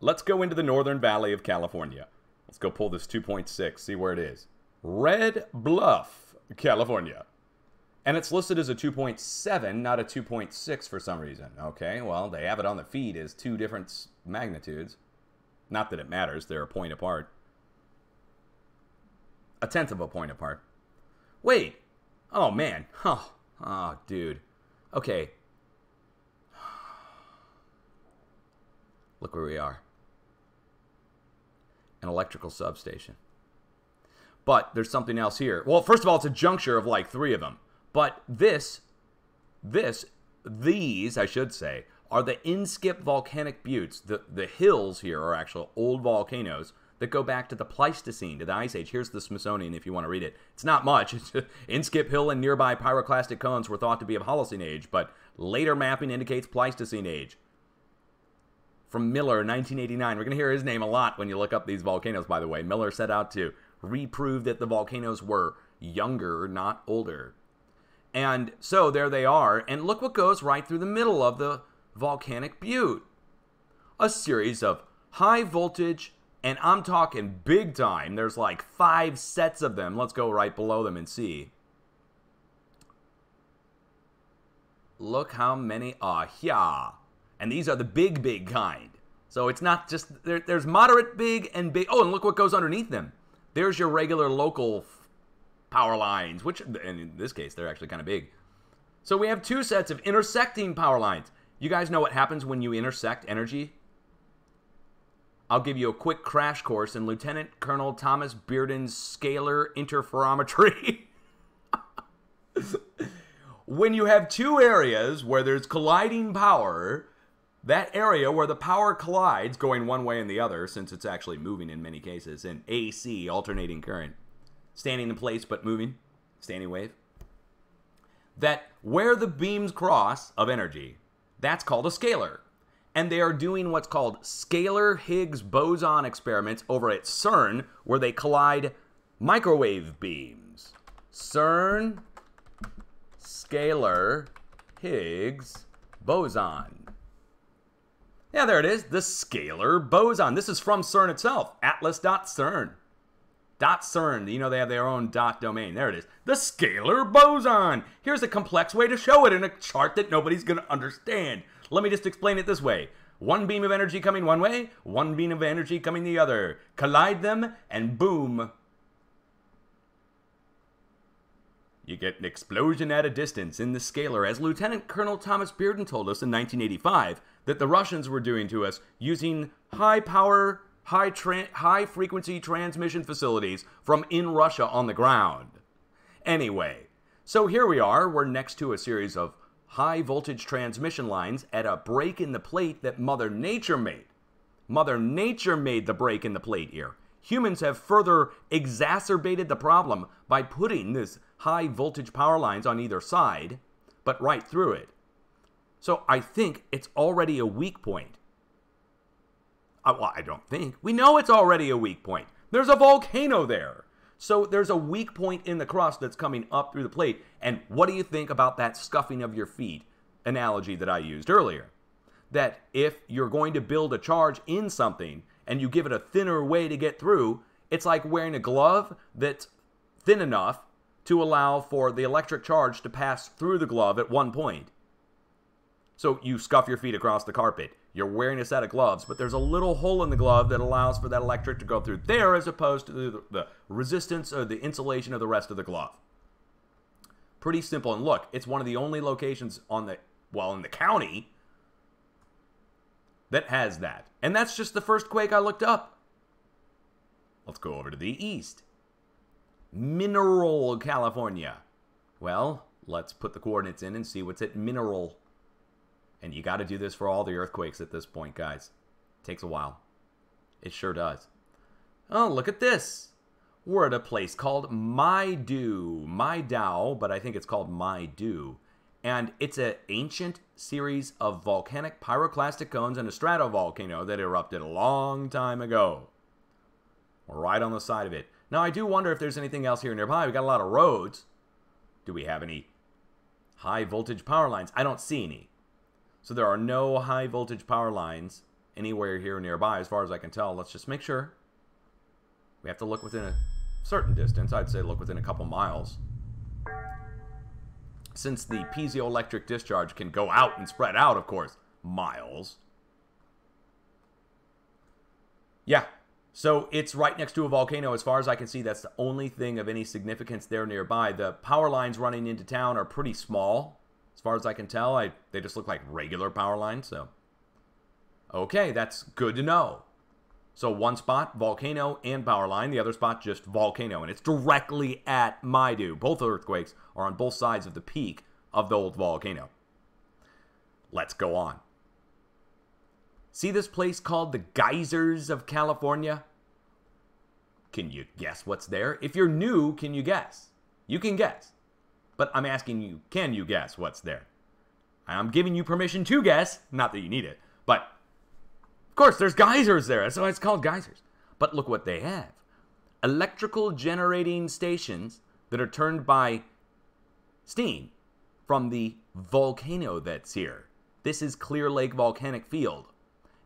[SPEAKER 1] Let's go into the northern valley of California. Let's go pull this 2.6, see where it is. Red Bluff, California. And it's listed as a 2.7, not a 2.6 for some reason. Okay, well, they have it on the feed as two different magnitudes. Not that it matters, they're a point apart. A tenth of a point apart. Wait! Oh, man. Oh, oh dude. Okay, Look where we are an electrical substation. But there's something else here. Well, first of all, it's a juncture of like three of them. But this, this, these, I should say, are the Inskip volcanic buttes. The, the hills here are actual old volcanoes that go back to the Pleistocene, to the Ice Age. Here's the Smithsonian if you want to read it. It's not much. It's Inskip Hill and nearby pyroclastic cones were thought to be of Holocene age, but later mapping indicates Pleistocene age from Miller, 1989. We're going to hear his name a lot when you look up these volcanoes, by the way. Miller set out to reprove that the volcanoes were younger, not older. And so there they are, and look what goes right through the middle of the volcanic butte a series of high voltage, and I'm talking big time. There's like five sets of them. Let's go right below them and see. Look how many are ah, here and these are the big, big kind. So it's not just there, there's moderate, big, and big. Oh, and look what goes underneath them. There's your regular local power lines, which in this case they're actually kind of big. So we have two sets of intersecting power lines. You guys know what happens when you intersect energy? I'll give you a quick crash course in Lieutenant Colonel Thomas Bearden's scalar interferometry. when you have two areas where there's colliding power, that area where the power collides, going one way and the other, since it's actually moving in many cases, an AC, alternating current, standing in place but moving, standing wave, that where the beams cross of energy, that's called a scalar. And they are doing what's called scalar Higgs boson experiments over at CERN, where they collide microwave beams. CERN scalar Higgs boson yeah, there it is, the scalar boson. This is from CERN itself, atlas.cern. Dot CERN, you know they have their own dot domain. There it is, the scalar boson. Here's a complex way to show it in a chart that nobody's gonna understand. Let me just explain it this way. One beam of energy coming one way, one beam of energy coming the other. Collide them, and boom, You get an explosion at a distance in the scalar, as Lieutenant Colonel Thomas Bearden told us in 1985 that the Russians were doing to us using high power, high, high frequency transmission facilities from in Russia on the ground. Anyway, so here we are, we're next to a series of high voltage transmission lines at a break in the plate that Mother Nature made. Mother Nature made the break in the plate here humans have further exacerbated the problem by putting this high voltage power lines on either side, but right through it. So I think it's already a weak point. I, uh, well, I don't think. We know it's already a weak point. There's a volcano there. So there's a weak point in the crust that's coming up through the plate. And what do you think about that scuffing of your feet analogy that I used earlier? That if you're going to build a charge in something, and you give it a thinner way to get through, it's like wearing a glove that's thin enough to allow for the electric charge to pass through the glove at one point. So you scuff your feet across the carpet. You're wearing a set of gloves, but there's a little hole in the glove that allows for that electric to go through there as opposed to the, the resistance or the insulation of the rest of the glove. Pretty simple. And look, it's one of the only locations on the, well, in the county that has that. And that's just the first quake I looked up. Let's go over to the east. Mineral, California. Well, let's put the coordinates in and see what's at Mineral. And you got to do this for all the earthquakes at this point, guys. It takes a while. It sure does. Oh, look at this. We're at a place called Maidu. Maidao, but I think it's called Maidu and it's an ancient series of volcanic pyroclastic cones and a stratovolcano that erupted a long time ago. Right on the side of it. Now, I do wonder if there's anything else here nearby. We've got a lot of roads. Do we have any high voltage power lines? I don't see any. So there are no high voltage power lines anywhere here nearby, as far as I can tell. Let's just make sure. We have to look within a certain distance. I'd say look within a couple miles. Since the piezoelectric discharge can go out and spread out, of course, miles. Yeah. So it's right next to a volcano. As far as I can see, that's the only thing of any significance there nearby. The power lines running into town are pretty small. As far as I can tell, I, they just look like regular power lines, so. Okay, that's good to know. So one spot, Volcano and power line, The other spot, just Volcano. And it's directly at Maidu. Both earthquakes are on both sides of the peak of the old volcano. Let's go on. See this place called the Geysers of California? Can you guess what's there? If you're new, can you guess? You can guess. But I'm asking you, can you guess what's there? I'm giving you permission to guess. Not that you need it, but of course, there's geysers there. That's why it's called geysers. But look what they have electrical generating stations that are turned by steam from the volcano that's here. This is Clear Lake Volcanic Field.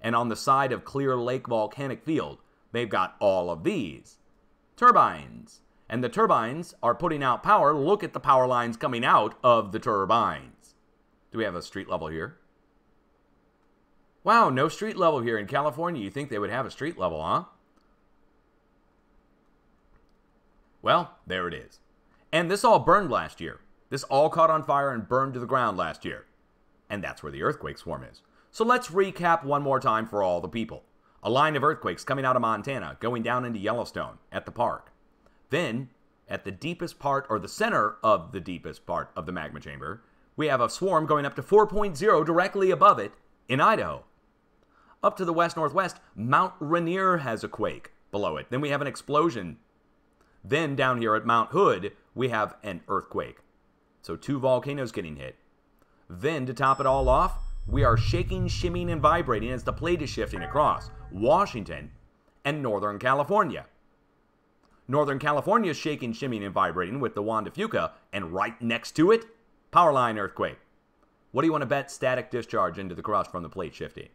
[SPEAKER 1] And on the side of Clear Lake Volcanic Field, they've got all of these turbines. And the turbines are putting out power. Look at the power lines coming out of the turbines. Do we have a street level here? Wow, no street level here in California. You think they would have a street level, huh? Well, there it is. And this all burned last year. This all caught on fire and burned to the ground last year. And that's where the earthquake swarm is. So let's recap one more time for all the people. A line of earthquakes coming out of Montana, going down into Yellowstone at the park. Then, at the deepest part or the center of the deepest part of the magma chamber, we have a swarm going up to 4.0 directly above it in Idaho. Up to the west northwest, Mount Rainier has a quake below it. Then we have an explosion. Then down here at Mount Hood, we have an earthquake. So two volcanoes getting hit. Then to top it all off, we are shaking, shimmying, and vibrating as the plate is shifting across Washington and Northern California. Northern California is shaking, shimmying, and vibrating with the Juan de Fuca, and right next to it, power line earthquake. What do you want to bet static discharge into the crust from the plate shifting?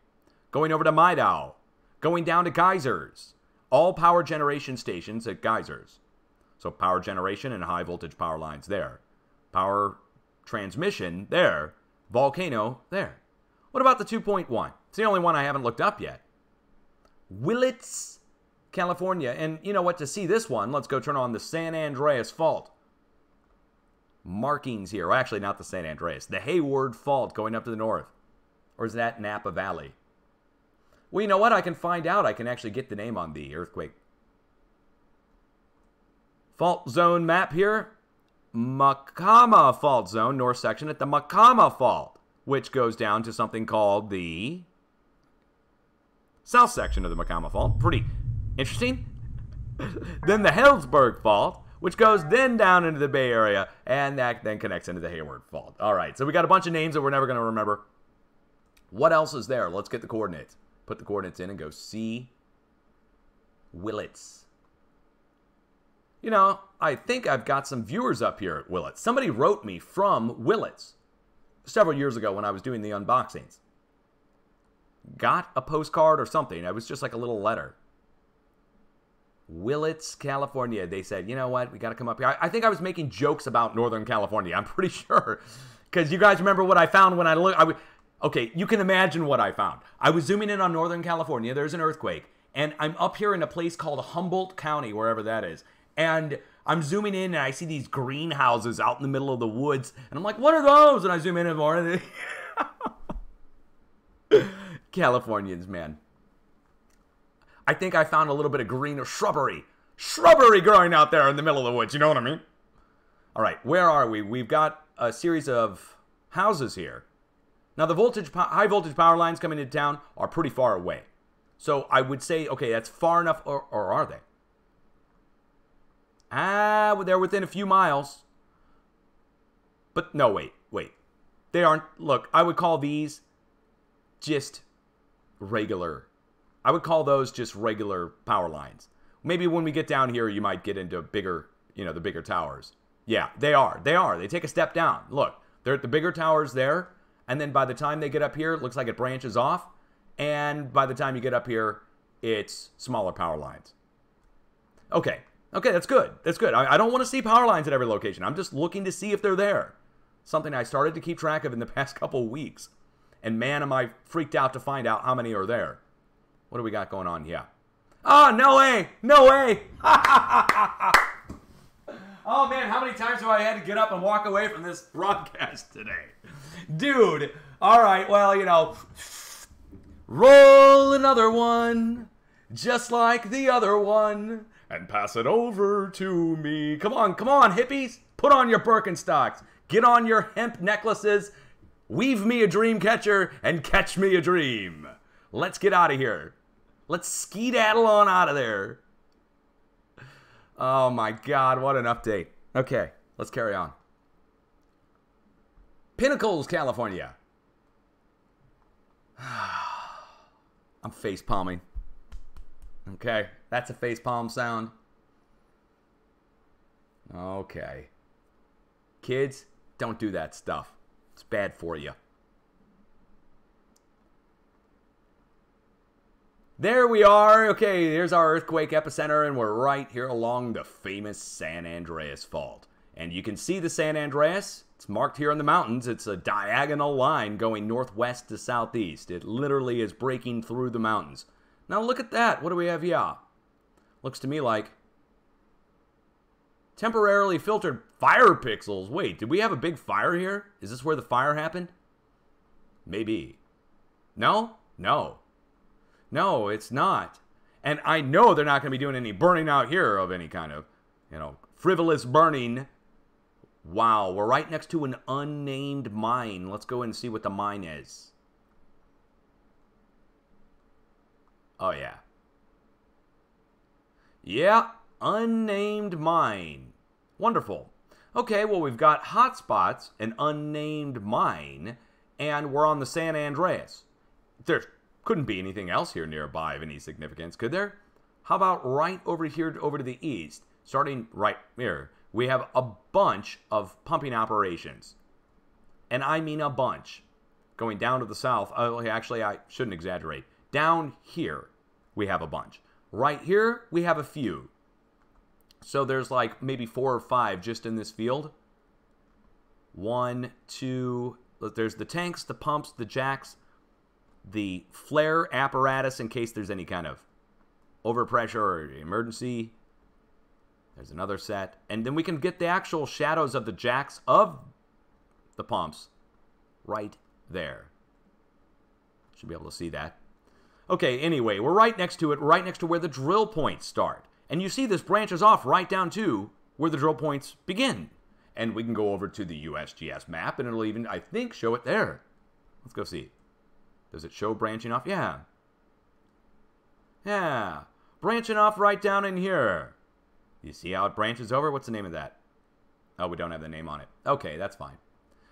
[SPEAKER 1] going over to Midal, going down to Geysers. All power generation stations at Geysers. So power generation and high voltage power lines there. Power transmission there. Volcano there. What about the 2.1? It's the only one I haven't looked up yet. Willits, California. And you know what? To see this one, let's go turn on the San Andreas Fault. Markings here. Well, actually, not the San Andreas. The Hayward Fault going up to the north. Or is that Napa Valley? Well, you know what? I can find out. I can actually get the name on the earthquake. Fault zone map here. Maacama Fault Zone, north section at the Maacama Fault, which goes down to something called the south section of the Maacama Fault. Pretty interesting. then the Healdsburg Fault, which goes then down into the Bay Area, and that then connects into the Hayward Fault. All right, so we got a bunch of names that we're never going to remember. What else is there? Let's get the coordinates put the coordinates in and go C Willits. You know, I think I've got some viewers up here at Willits. Somebody wrote me from Willits several years ago when I was doing the unboxings. Got a postcard or something. It was just like a little letter. Willits, California. They said, you know what? We got to come up here. I, I, think I was making jokes about Northern California. I'm pretty sure. Because you guys remember what I found when I looked. Okay, you can imagine what I found. I was zooming in on Northern California. There's an earthquake, and I'm up here in a place called Humboldt County, wherever that is. And I'm zooming in, and I see these greenhouses out in the middle of the woods, and I'm like, "What are those?" And I zoom in and more. And Californians, man. I think I found a little bit of green shrubbery, shrubbery growing out there in the middle of the woods. You know what I mean? All right, where are we? We've got a series of houses here now, the voltage, high voltage power lines coming into town are pretty far away. So I would say, okay, that's far enough, or, or are they? Ah, they're within a few miles. But no, wait, wait. They aren't. Look, I would call these just regular. I would call those just regular power lines. Maybe when we get down here, you might get into bigger, you know, the bigger towers. Yeah, they are. They are. They take a step down. Look, they're at the bigger towers there. And then by the time they get up here, it looks like it branches off. And by the time you get up here, it's smaller power lines. Okay. Okay, that's good. That's good. I, I don't want to see power lines at every location. I'm just looking to see if they're there. Something I started to keep track of in the past couple weeks. And man, am I freaked out to find out how many are there. What do we got going on here? Ah, oh, no way! No way! Oh man, how many times have I had to get up and walk away from this broadcast today? Dude, all right, well, you know, roll another one, just like the other one, and pass it over to me. Come on, come on, hippies, put on your Birkenstocks, get on your hemp necklaces, weave me a dream catcher, and catch me a dream. Let's get out of here. Let's skedaddle on out of there. Oh my god, what an update. Okay, let's carry on. Pinnacles, California. I'm face palming. Okay, that's a face palm sound. Okay. Kids, don't do that stuff. It's bad for you. There we are. Okay, here's our earthquake epicenter, and we're right here along the famous San Andreas Fault. And you can see the San Andreas. It's marked here in the mountains. It's a diagonal line going northwest to southeast. It literally is breaking through the mountains. Now look at that. What do we have here? Looks to me like temporarily filtered fire pixels. Wait, did we have a big fire here? Is this where the fire happened? Maybe. No? No. No, it's not. And I know they're not going to be doing any burning out here of any kind of, you know, frivolous burning. Wow, we're right next to an unnamed mine. Let's go and see what the mine is. Oh, yeah. Yeah, unnamed mine. Wonderful. Okay, well, we've got hotspots, an unnamed mine, and we're on the San Andreas. There's couldn't be anything else here nearby of any significance, could there? How about right over here over to the east? Starting right here, we have a bunch of pumping operations. And I mean a bunch. Going down to the south, oh, actually, I shouldn't exaggerate. Down here, we have a bunch. Right here, we have a few. So there's like maybe four or five just in this field. One, two, there's the tanks, the pumps, the jacks, the flare apparatus in case there's any kind of overpressure or emergency. There's another set. And then we can get the actual shadows of the jacks of the pumps right there. Should be able to see that. Okay, anyway, we're right next to it, right next to where the drill points start. And you see this branches off right down to where the drill points begin. And we can go over to the USGS map, and it'll even, I think, show it there. Let's go see. Does it show branching off? Yeah. Yeah. Branching off right down in here. You see how it branches over? What's the name of that? Oh, we don't have the name on it. Okay, that's fine.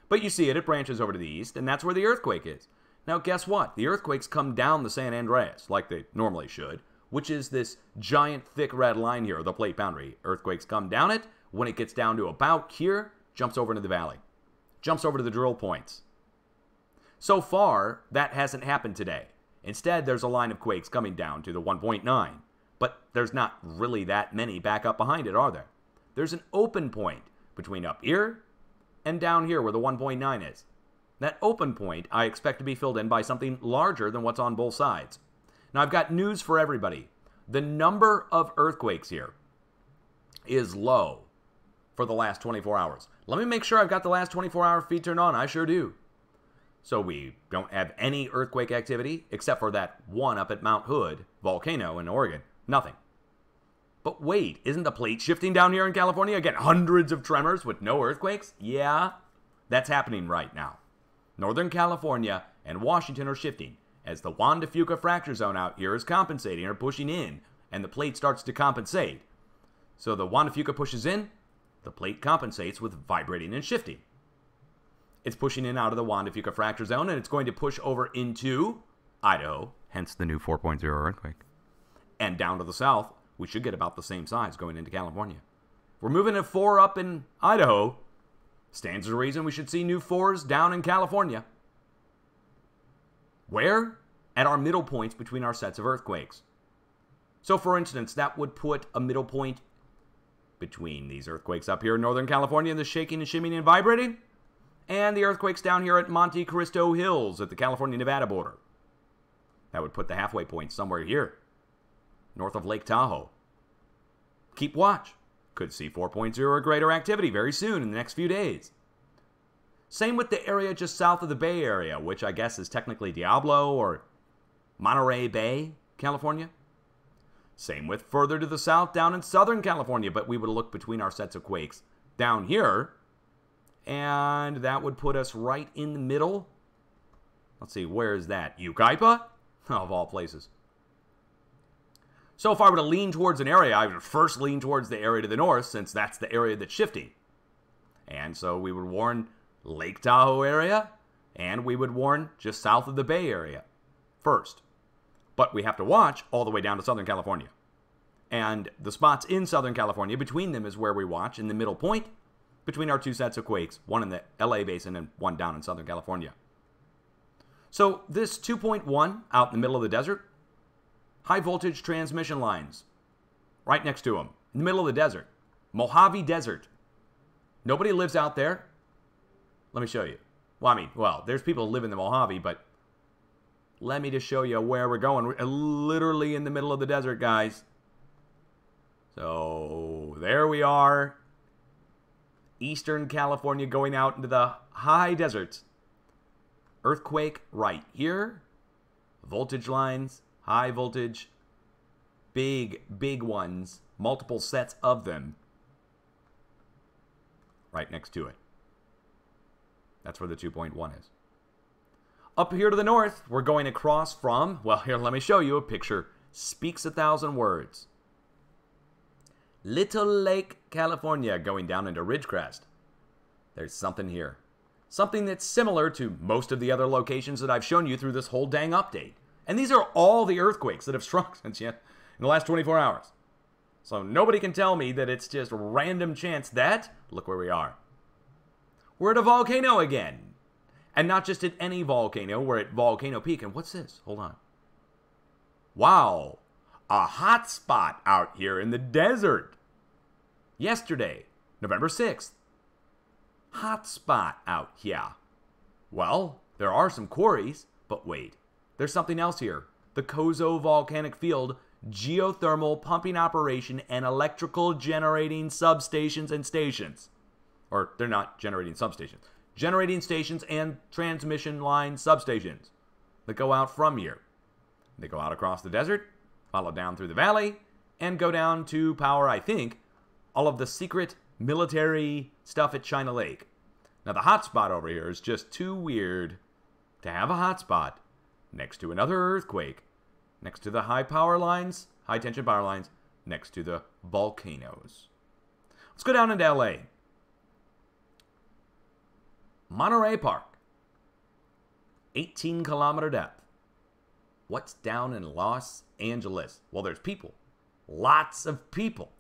[SPEAKER 1] But you see it, it branches over to the east, and that's where the earthquake is. Now, guess what? The earthquakes come down the San Andreas, like they normally should, which is this giant thick red line here, the plate boundary. Earthquakes come down it. When it gets down to about here, jumps over into the valley, jumps over to the drill points. So far, that hasn't happened today. Instead, there's a line of quakes coming down to the 1.9, but there's not really that many back up behind it, are there? There's an open point between up here and down here where the 1.9 is. That open point I expect to be filled in by something larger than what's on both sides. Now, I've got news for everybody. The number of earthquakes here is low for the last 24 hours. Let me make sure I've got the last 24 hour feed turned on. I sure do. So we don't have any earthquake activity except for that one up at Mount Hood volcano in Oregon. Nothing. But wait, isn't the plate shifting down here in California again? Hundreds of tremors with no earthquakes? Yeah, that's happening right now. Northern California and Washington are shifting as the Juan de Fuca fracture zone out here is compensating or pushing in, and the plate starts to compensate. So the Juan de Fuca pushes in, the plate compensates with vibrating and shifting. It's pushing in out of the Juan de Fuca fracture zone, and it's going to push over into Idaho. Hence the new 4.0 earthquake. And down to the south, we should get about the same size going into California. We're moving at four up in Idaho. Stands to reason we should see new fours down in California. Where? At our middle points between our sets of earthquakes. So, for instance, that would put a middle point between these earthquakes up here in Northern California and the shaking and shimmying and vibrating and the earthquakes down here at Monte Cristo Hills at the California Nevada border. That would put the halfway point somewhere here, north of Lake Tahoe. Keep watch. Could see 4.0 or greater activity very soon in the next few days. Same with the area just south of the Bay Area, which I guess is technically Diablo or Monterey Bay, California. Same with further to the south down in Southern California, but we would look between our sets of quakes. Down here, and that would put us right in the middle. Let's see, where is that? Yucaipa? Of all places. So if I were to lean towards an area, I would first lean towards the area to the north, since that's the area that's shifting. And so we would warn Lake Tahoe area, and we would warn just south of the Bay Area first. But we have to watch all the way down to Southern California. And the spots in Southern California, between them is where we watch in the middle point, between our two sets of quakes, one in the LA basin and one down in Southern California. So, this 2.1 out in the middle of the desert, high voltage transmission lines right next to them, in the middle of the desert, Mojave Desert. Nobody lives out there. Let me show you. Well, I mean, well, there's people who live in the Mojave, but let me just show you where we're going. We're uh, literally in the middle of the desert, guys. So there we are Eastern California going out into the high deserts. Earthquake right here. Voltage lines, high voltage, big, big ones, multiple sets of them right next to it. That's where the 2.1 is. Up here to the north, we're going across from, well, here, let me show you a picture. Speaks a thousand words. Little Lake, California, going down into Ridgecrest. There's something here. Something that's similar to most of the other locations that I've shown you through this whole dang update. And these are all the earthquakes that have struck since yet in the last 24 hours. So nobody can tell me that it's just random chance that, look where we are. We're at a volcano again. And not just at any volcano, we're at Volcano Peak. And what's this? Hold on. Wow a hot spot out here in the desert. Yesterday, November 6th. Hot spot out here. Well, there are some quarries, but wait, there's something else here. The Coso Volcanic Field geothermal pumping operation and electrical generating substations and stations. Or they're not generating substations, generating stations and transmission line substations that go out from here. They go out across the desert follow down through the valley, and go down to power, I think, all of the secret military stuff at China Lake. Now, the hotspot over here is just too weird to have a hotspot next to another earthquake, next to the high power lines, high tension power lines, next to the volcanoes. Let's go down into LA. Monterey Park, 18 kilometer depth. What's down in Los Angeles? Well, there's people. Lots of people.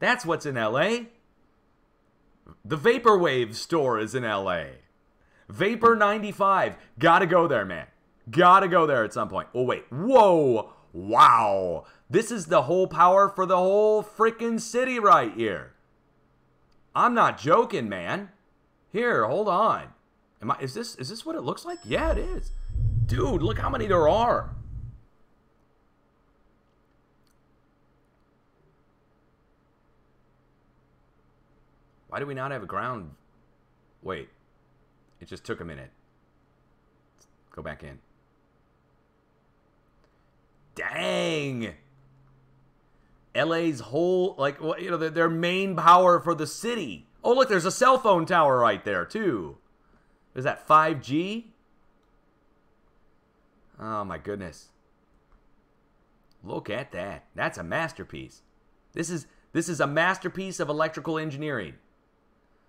[SPEAKER 1] That's what's in LA. The Vaporwave store is in LA. Vapor 95. Gotta go there, man. Gotta go there at some point. Oh, wait. Whoa. Wow. This is the whole power for the whole freaking city right here. I'm not joking, man. Here, hold on. Am I is this is this what it looks like? Yeah, it is. Dude, look how many there are. Why do we not have a ground? Wait. It just took a minute. Let's go back in. Dang. LA's whole like you know their main power for the city. Oh look, there's a cell phone tower right there too. Is that 5G? Oh my goodness. Look at that. That's a masterpiece. This is this is a masterpiece of electrical engineering.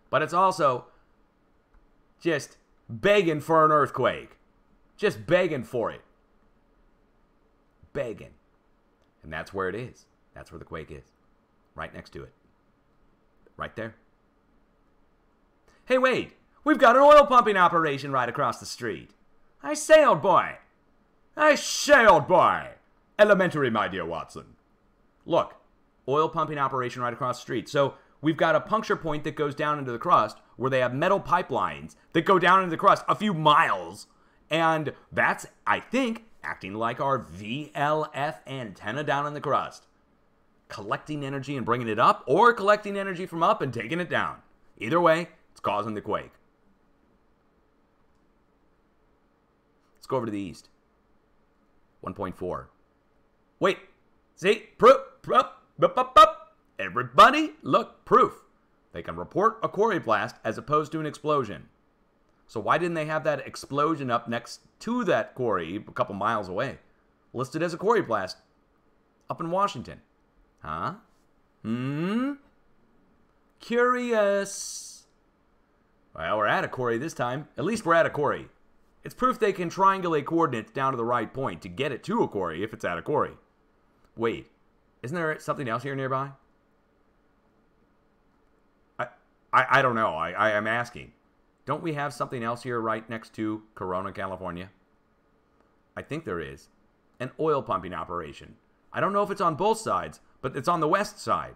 [SPEAKER 1] But it's also just begging for an earthquake. Just begging for it. Begging. And that's where it is. That's where the quake is. Right next to it. Right there. Hey, wait. We've got an oil pumping operation right across the street. I sailed, boy. I say, old boy! Elementary, my dear Watson. Look, oil pumping operation right across the street. So we've got a puncture point that goes down into the crust where they have metal pipelines that go down into the crust a few miles. And that's, I think, acting like our VLF antenna down in the crust, collecting energy and bringing it up, or collecting energy from up and taking it down. Either way, it's causing the quake. Let's go over to the east. 1.4. Wait, see? Proof, proof, bup, bup, bup. Everybody, look, proof. They can report a quarry blast as opposed to an explosion. So why didn't they have that explosion up next to that quarry a couple miles away? Listed as a quarry blast up in Washington. Huh? Hmm? Curious. Well, we're at a quarry this time. At least we're at a quarry. It's proof they can triangulate coordinates down to the right point to get it to a quarry if it's at a quarry. Wait, isn't there something else here nearby? I, I, I don't know. I, I am asking. Don't we have something else here right next to Corona, California? I think there is. An oil pumping operation. I don't know if it's on both sides, but it's on the west side.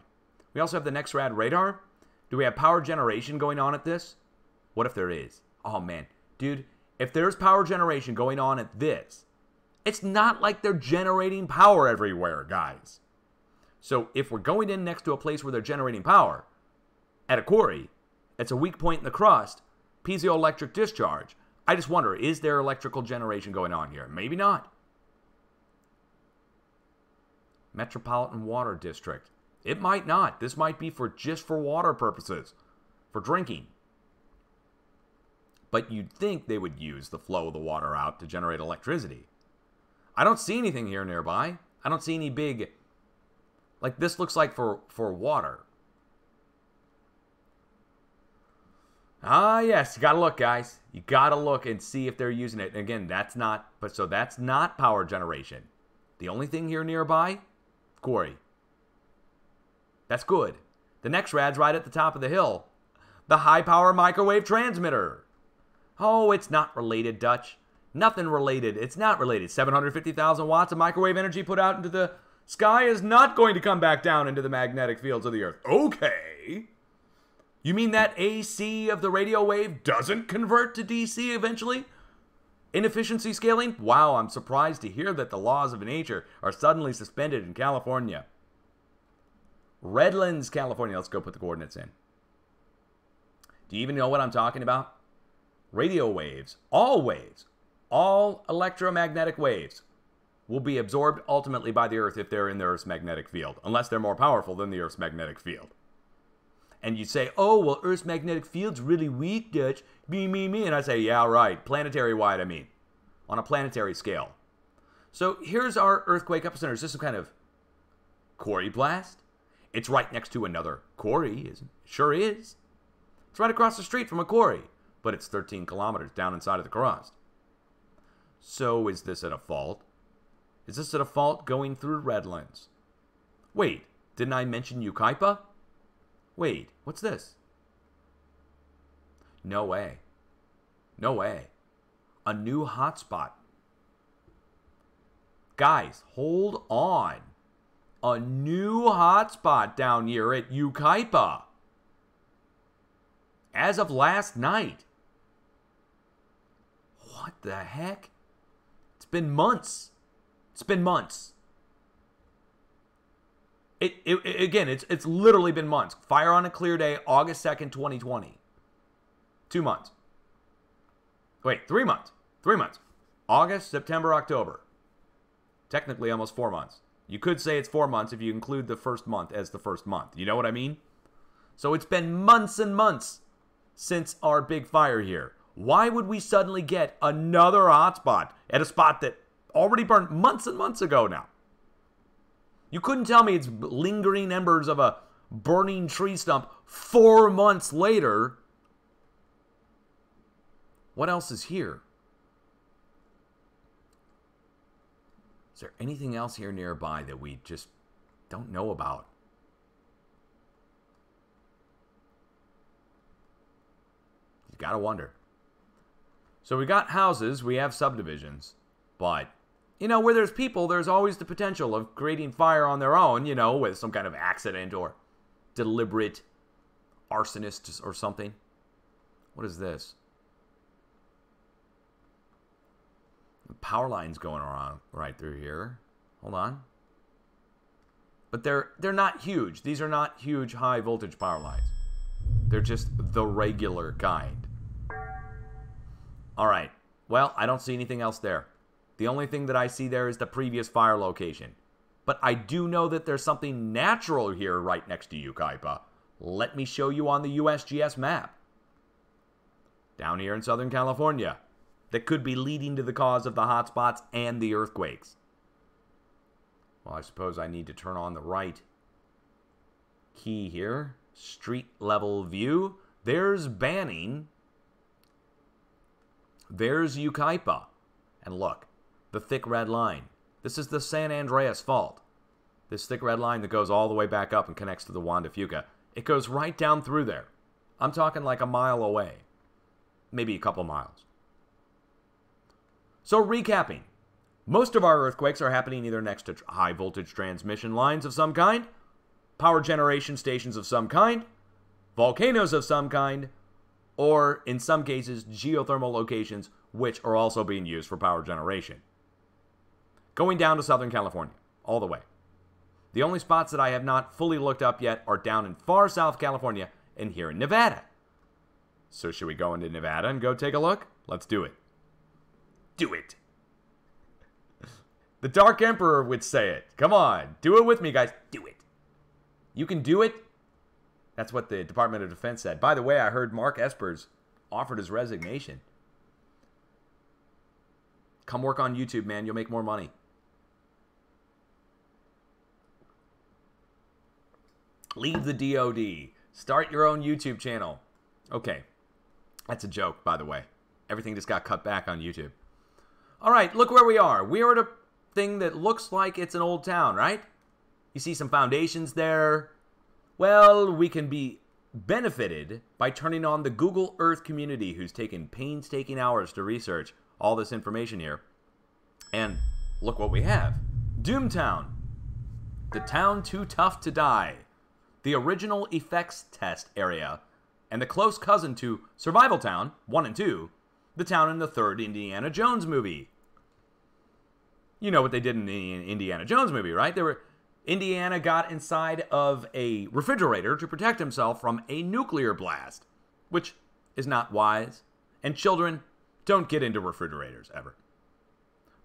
[SPEAKER 1] We also have the rad radar. Do we have power generation going on at this? What if there is? Oh man, dude, if there's power generation going on at this, it's not like they're generating power everywhere, guys. So if we're going in next to a place where they're generating power, at a quarry, it's a weak point in the crust, piezoelectric discharge. I just wonder, is there electrical generation going on here? Maybe not. Metropolitan Water District. It might not. This might be for just for water purposes, for drinking but you'd think they would use the flow of the water out to generate electricity. I don't see anything here nearby. I don't see any big like this looks like for for water. Ah yes, you gotta look, guys. You gotta look and see if they're using it. And again, that's not but so that's not power generation. The only thing here nearby, quarry. That's good. The next rad's right at the top of the hill. The high power microwave transmitter. Oh, it's not related, Dutch. Nothing related. It's not related. 750,000 watts of microwave energy put out into the sky is not going to come back down into the magnetic fields of the Earth. Okay. You mean that AC of the radio wave doesn't convert to DC eventually? Inefficiency scaling? Wow, I'm surprised to hear that the laws of nature are suddenly suspended in California. Redlands, California. Let's go put the coordinates in. Do you even know what I'm talking about? radio waves, all waves, all electromagnetic waves will be absorbed ultimately by the Earth if they're in the Earth's magnetic field, unless they're more powerful than the Earth's magnetic field. And you say, oh, well, Earth's magnetic field's really weak, Dutch. Me, me, me. And I say, yeah, right. Planetary wide, I mean. On a planetary scale. So here's our earthquake epicenter. Is this some kind of quarry blast? It's right next to another quarry, isn't it? Sure is. It's right across the street from a quarry but it's 13 kilometers down inside of the cross. So is this at a fault? Is this at a fault going through Redlands? Wait, didn't I mention Yucaipa? Wait, what's this? No way. No way. A new hotspot. Guys, hold on. A new hotspot down here at Yucaipa. As of last night. What the heck? It's been months. It's been months. It, it, it again, it's it's literally been months. Fire on a clear day, August second, twenty twenty. Two months. Wait, three months. Three months. August, September, October. Technically, almost four months. You could say it's four months if you include the first month as the first month. You know what I mean? So it's been months and months since our big fire here. Why would we suddenly get another hotspot at a spot that already burned months and months ago now? You couldn't tell me it's lingering embers of a burning tree stump four months later. What else is here? Is there anything else here nearby that we just don't know about? You gotta wonder. So we got houses, we have subdivisions, but you know, where there's people, there's always the potential of creating fire on their own, you know, with some kind of accident or deliberate arsonist or something. What is this? power line's going around right through here. Hold on. But they're they're not huge. These are not huge high voltage power lines. They're just the regular kind. All right. Well, I don't see anything else there. The only thing that I see there is the previous fire location. But I do know that there's something natural here right next to Yucaipa. Let me show you on the USGS map. Down here in Southern California, that could be leading to the cause of the hotspots and the earthquakes. Well, I suppose I need to turn on the right key here. Street level view. There's Banning there's Yucaipa. And look, the thick red line. This is the San Andreas Fault. This thick red line that goes all the way back up and connects to the Juan de Fuca. It goes right down through there. I'm talking like a mile away. Maybe a couple miles. So recapping. Most of our earthquakes are happening either next to high voltage transmission lines of some kind, power generation stations of some kind, volcanoes of some kind, or in some cases, geothermal locations, which are also being used for power generation. Going down to Southern California, all the way. The only spots that I have not fully looked up yet are down in far South California and here in Nevada. So, should we go into Nevada and go take a look? Let's do it. Do it. The Dark Emperor would say it. Come on, do it with me, guys. Do it. You can do it that's what the Department of Defense said. By the way, I heard Mark Esper's offered his resignation. Come work on YouTube, man. You'll make more money. Leave the DoD. Start your own YouTube channel. Okay. That's a joke, by the way. Everything just got cut back on YouTube. All right, look where we are. We are at a thing that looks like it's an old town, right? You see some foundations there. Well, we can be benefited by turning on the Google Earth community who's taken painstaking hours to research all this information here. And look what we have Doomtown, the town too tough to die, the original effects test area, and the close cousin to Survival Town 1 and 2, the town in the third Indiana Jones movie. You know what they did in the Indiana Jones movie, right? They were Indiana got inside of a refrigerator to protect himself from a nuclear blast, which is not wise. And children, don't get into refrigerators ever.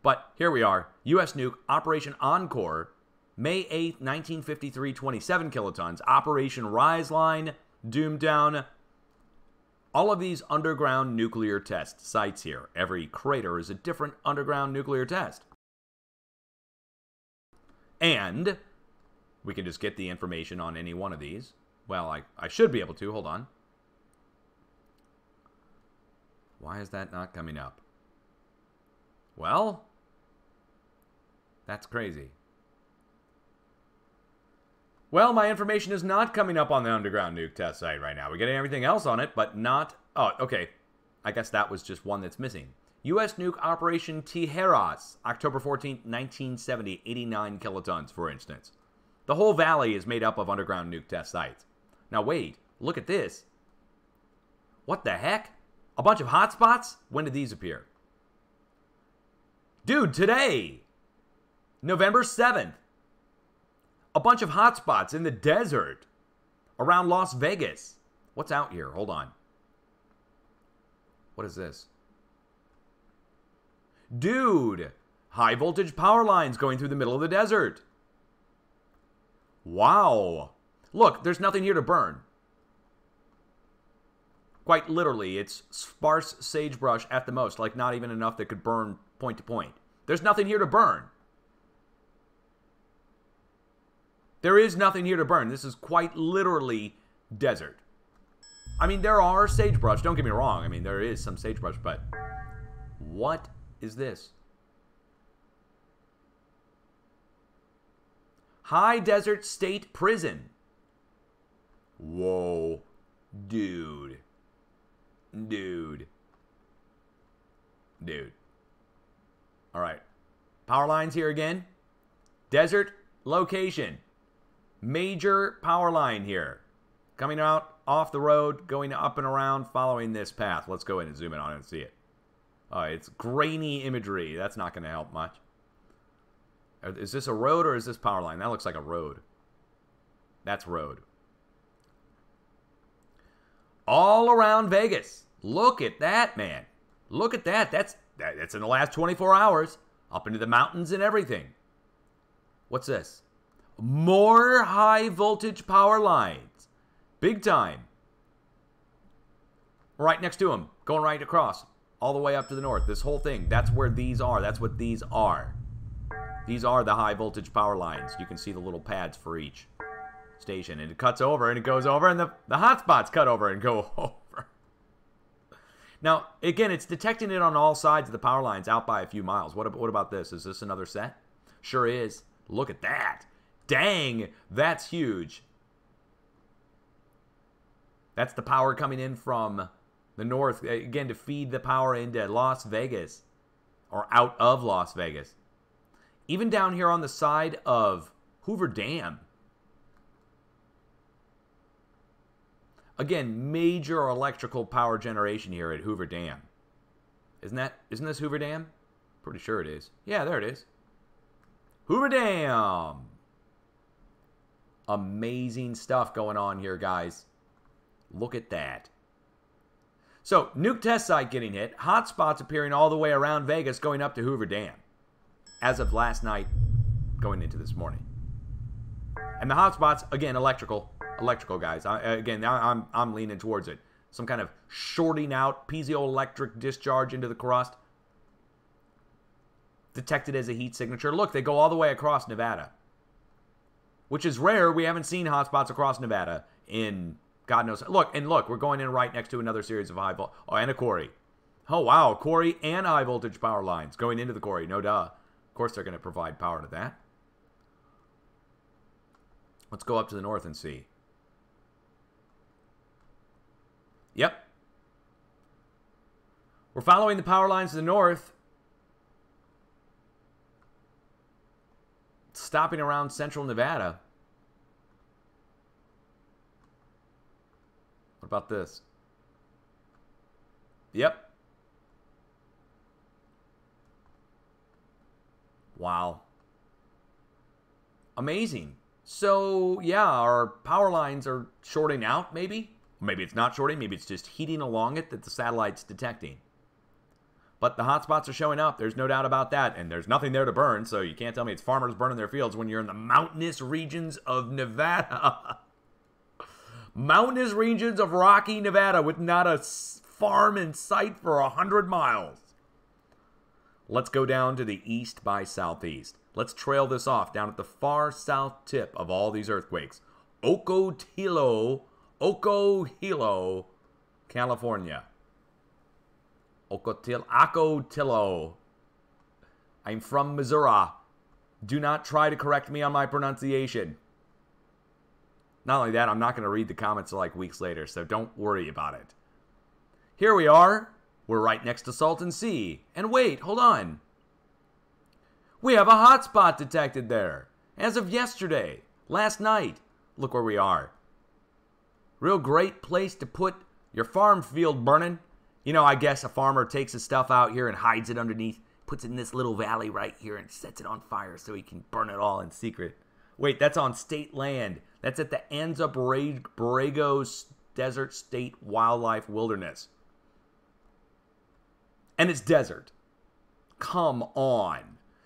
[SPEAKER 1] But here we are U.S. nuke Operation Encore, May 8, 1953, 27 kilotons, Operation Rise Line, Doomtown. All of these underground nuclear test sites here. Every crater is a different underground nuclear test. And we can just get the information on any one of these. Well, I, I should be able to. Hold on. Why is that not coming up? Well, that's crazy. Well, my information is not coming up on the underground nuke test site right now. We're getting everything else on it, but not... Oh, okay. I guess that was just one that's missing. U.S. nuke Operation Tijeras, October 14, 1970, 89 kilotons, for instance. The whole valley is made up of underground nuke test sites. Now, wait, look at this. What the heck? A bunch of hotspots? When did these appear? Dude, today! November 7th. A bunch of hotspots in the desert around Las Vegas. What's out here? Hold on. What is this? Dude, high voltage power lines going through the middle of the desert. Wow. Look, there's nothing here to burn. Quite literally, it's sparse sagebrush at the most, like not even enough that could burn point to point. There's nothing here to burn. There is nothing here to burn. This is quite literally desert. I mean, there are sagebrush. Don't get me wrong. I mean, there is some sagebrush, but what is this? High Desert State Prison. Whoa. Dude. Dude. Dude. All right. Power lines here again. Desert location. Major power line here. Coming out off the road, going up and around, following this path. Let's go in and zoom in on it and see it. Uh, it's grainy imagery. That's not going to help much. Is this a road or is this power line? That looks like a road. That's road. All around Vegas. Look at that, man. Look at that. That's that, that's in the last 24 hours. Up into the mountains and everything. What's this? More high voltage power lines. Big time. Right next to them. Going right across. All the way up to the north. This whole thing. That's where these are. That's what these are. These are the high voltage power lines. You can see the little pads for each station. And it cuts over and it goes over and the, the hotspots cut over and go over. Now, again, it's detecting it on all sides of the power lines out by a few miles. What, what about this? Is this another set? Sure is. Look at that. Dang, that's huge. That's the power coming in from the north, again, to feed the power into Las Vegas or out of Las Vegas. Even down here on the side of Hoover Dam. Again, major electrical power generation here at Hoover Dam. Isn't that isn't this Hoover Dam? Pretty sure it is. Yeah, there it is. Hoover Dam. Amazing stuff going on here, guys. Look at that. So, nuke test site getting hit, hotspots appearing all the way around Vegas going up to Hoover Dam as of last night going into this morning. And the hotspots, again, electrical, electrical guys. I, again, I'm, I'm leaning towards it. Some kind of shorting out piezoelectric discharge into the crust detected as a heat signature. Look, they go all the way across Nevada, which is rare. We haven't seen hotspots across Nevada in God knows. Look, and look, we're going in right next to another series of high voltage, oh, and a quarry. Oh, wow, quarry and high voltage power lines going into the quarry, no duh course they're going to provide power to that. Let's go up to the north and see. Yep. We're following the power lines to the north. Stopping around central Nevada. What about this? Yep. Wow. Amazing. So, yeah, our power lines are shorting out, maybe. Maybe it's not shorting, maybe it's just heating along it that the satellite's detecting. But the hotspots are showing up. There's no doubt about that. And there's nothing there to burn, so you can't tell me it's farmers burning their fields when you're in the mountainous regions of Nevada. mountainous regions of Rocky Nevada with not a farm in sight for a hundred miles. Let's go down to the east by southeast. Let's trail this off down at the far south tip of all these earthquakes. Ocotillo, Ocohilo, California. Ocotil, Ocotillo. I'm from Missouri. Do not try to correct me on my pronunciation. Not only that, I'm not going to read the comments like weeks later, so don't worry about it. Here we are. We're right next to Salton Sea. And wait, hold on. We have a hotspot detected there. As of yesterday, last night. Look where we are. Real great place to put your farm field burning. You know, I guess a farmer takes his stuff out here and hides it underneath, puts it in this little valley right here and sets it on fire so he can burn it all in secret. Wait, that's on state land. That's at the Anza Borrego Desert State Wildlife Wilderness and it's desert. Come on.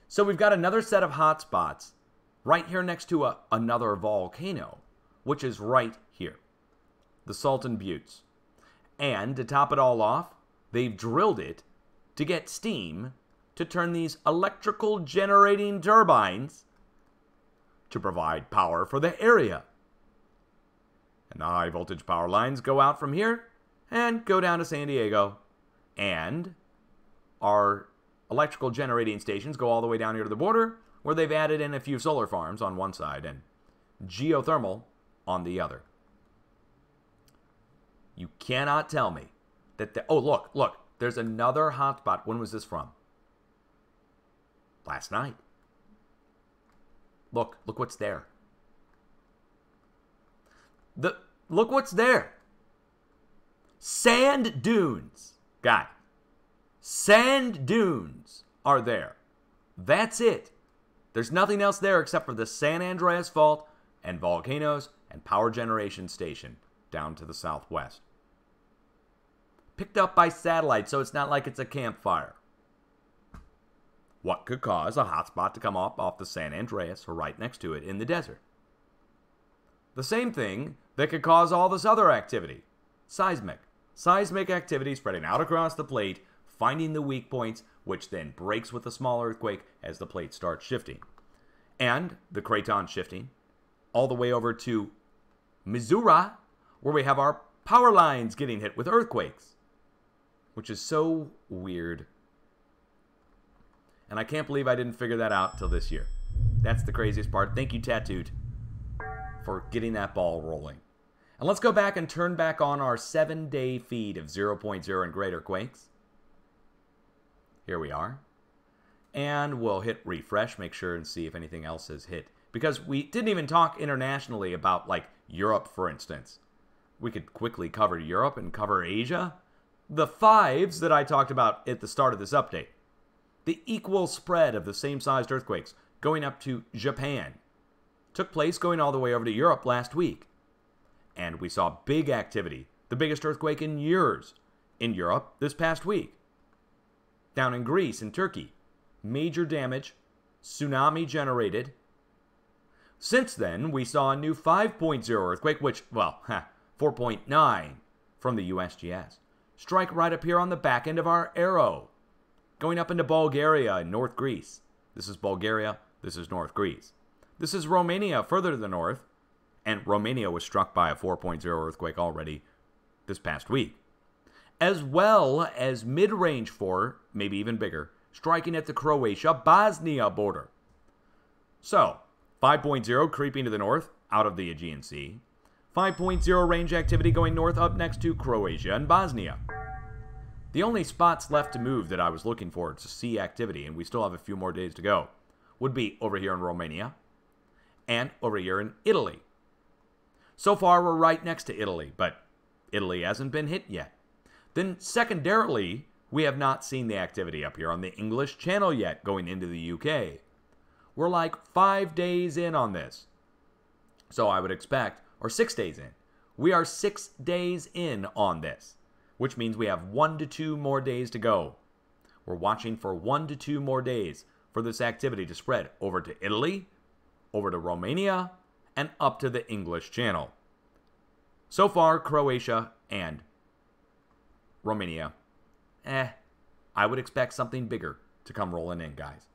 [SPEAKER 1] So we've got another set of hotspots right here next to a, another volcano, which is right here the Salton Buttes. And to top it all off, they've drilled it to get steam to turn these electrical generating turbines to provide power for the area. And the high voltage power lines go out from here and go down to San Diego and our electrical generating stations go all the way down here to the border, where they've added in a few solar farms on one side and geothermal on the other. You cannot tell me that the. Oh, look, look, there's another hotspot. When was this from? Last night. Look, look what's there. The look what's there. Sand dunes. Guy, Sand dunes are there. That's it. There's nothing else there except for the San Andreas Fault and volcanoes and power generation station down to the southwest. Picked up by satellite, so it's not like it's a campfire. What could cause a hotspot to come up off the San Andreas or right next to it in the desert? The same thing that could cause all this other activity seismic. Seismic activity spreading out across the plate finding the weak points, which then breaks with a small earthquake as the plate starts shifting. And the craton shifting all the way over to Missouri, where we have our power lines getting hit with earthquakes, which is so weird. And I can't believe I didn't figure that out till this year. That's the craziest part. Thank you, Tattooed, for getting that ball rolling. And let's go back and turn back on our seven day feed of 0.0 and greater quakes. Here we are. And we'll hit refresh, make sure and see if anything else has hit. Because we didn't even talk internationally about, like, Europe, for instance. We could quickly cover Europe and cover Asia. The fives that I talked about at the start of this update. The equal spread of the same-sized earthquakes going up to Japan took place going all the way over to Europe last week. And we saw big activity, the biggest earthquake in years, in Europe this past week down in Greece and Turkey. Major damage, tsunami generated. Since then, we saw a new 5.0 earthquake, which, well, 4.9 from the USGS. Strike right up here on the back end of our arrow, going up into Bulgaria and North Greece. This is Bulgaria, this is North Greece. This is Romania further to the north, and Romania was struck by a 4.0 earthquake already this past week as well as mid range for, maybe even bigger, striking at the Croatia Bosnia border. So, 5.0 creeping to the north, out of the Aegean Sea. 5.0 range activity going north up next to Croatia and Bosnia. The only spots left to move that I was looking for to see activity, and we still have a few more days to go, would be over here in Romania and over here in Italy. So far, we're right next to Italy, but Italy hasn't been hit yet. Then, secondarily, we have not seen the activity up here on the English channel yet going into the UK. We're like five days in on this. So I would expect, or six days in. We are six days in on this, which means we have one to two more days to go. We're watching for one to two more days for this activity to spread over to Italy, over to Romania, and up to the English Channel. So far, Croatia and Romania. Eh, I would expect something bigger to come rolling in, guys.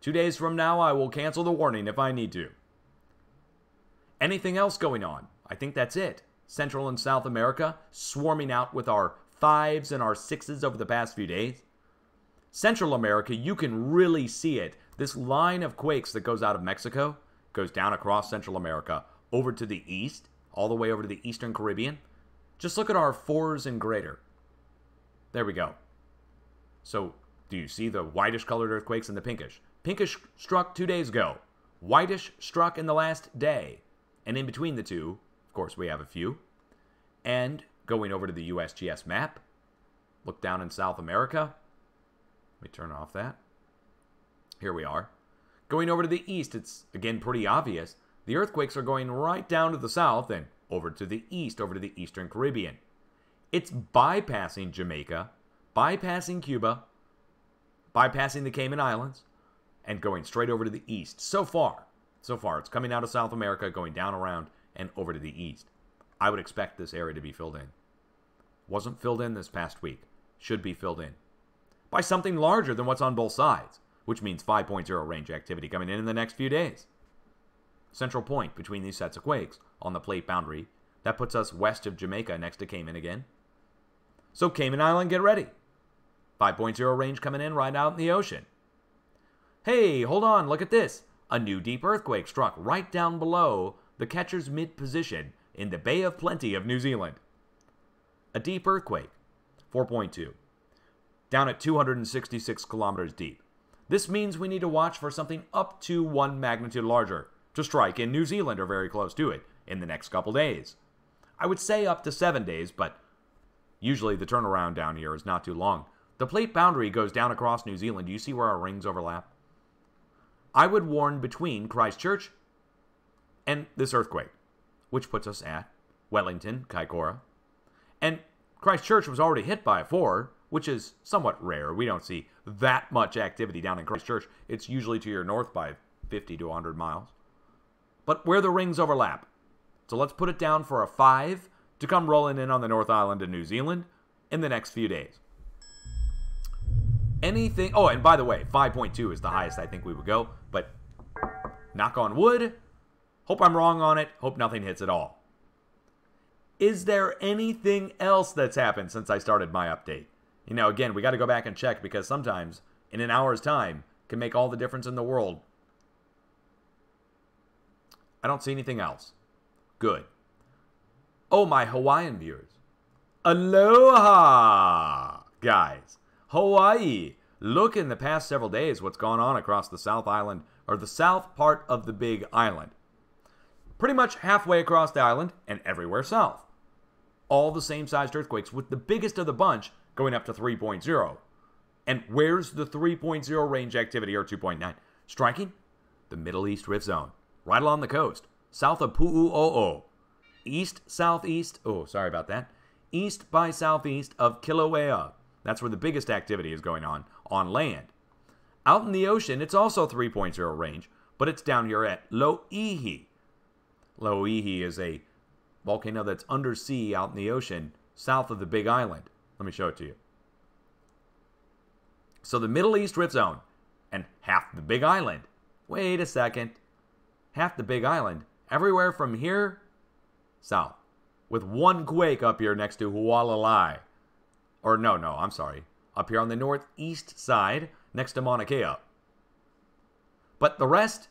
[SPEAKER 1] Two days from now, I will cancel the warning if I need to. Anything else going on? I think that's it. Central and South America swarming out with our fives and our sixes over the past few days. Central America, you can really see it. This line of quakes that goes out of Mexico goes down across Central America, over to the east, all the way over to the Eastern Caribbean. Just look at our fours and greater. There we go. So do you see the whitish colored earthquakes and the pinkish? Pinkish struck two days ago. Whitish struck in the last day. And in between the two, of course, we have a few. And going over to the USGS map, look down in South America. Let me turn off that. Here we are. Going over to the east, it's again pretty obvious. The earthquakes are going right down to the south and over to the east, over to the eastern Caribbean. It's bypassing Jamaica, bypassing Cuba, bypassing the Cayman Islands, and going straight over to the east. So far, so far, it's coming out of South America, going down around, and over to the east. I would expect this area to be filled in. Wasn't filled in this past week. Should be filled in by something larger than what's on both sides, which means 5.0 range activity coming in in the next few days. Central point between these sets of quakes on the plate boundary. That puts us west of Jamaica next to Cayman again, so Cayman Island, get ready. 5.0 range coming in right out in the ocean. Hey, hold on, look at this. A new deep earthquake struck right down below the catcher's mid position in the Bay of Plenty of New Zealand. A deep earthquake, 4.2, down at 266 kilometers deep. This means we need to watch for something up to one magnitude larger to strike in New Zealand or very close to it in the next couple days. I would say up to seven days, but Usually the turnaround down here is not too long. The plate boundary goes down across New Zealand. Do you see where our rings overlap? I would warn between Christchurch and this earthquake, which puts us at Wellington, Kaikoura. And Christchurch was already hit by a four, which is somewhat rare. We don't see that much activity down in Christchurch. It's usually to your north by 50 to 100 miles. But where the rings overlap. So let's put it down for a five to come rolling in on the North Island of New Zealand in the next few days. Anything. Oh, and by the way, 5.2 is the highest I think we would go, but knock on wood. Hope I'm wrong on it. Hope nothing hits at all. Is there anything else that's happened since I started my update? You know, again, we got to go back and check because sometimes in an hour's time can make all the difference in the world. I don't see anything else. Good. Oh, my Hawaiian viewers. Aloha, guys. Hawaii. Look in the past several days what's gone on across the South Island, or the south part of the Big Island. Pretty much halfway across the island and everywhere south. All the same sized earthquakes, with the biggest of the bunch going up to 3.0. And where's the 3.0 range activity or 2.9? Striking? The Middle East Rift Zone, right along the coast, south of Pu'u'o'o, east southeast, oh, sorry about that, east by southeast of Kilauea. That's where the biggest activity is going on, on land. Out in the ocean, it's also 3.0 range, but it's down here at Lo'ihi. Lo'ihi is a volcano that's undersea out in the ocean south of the Big Island. Let me show it to you. So the Middle East Rift Zone and half the Big Island. Wait a second. Half the Big Island. Everywhere from here south with one quake up here next to Hualalai. Or no, no, I'm sorry. Up here on the northeast side next to Mauna Kea. But the rest,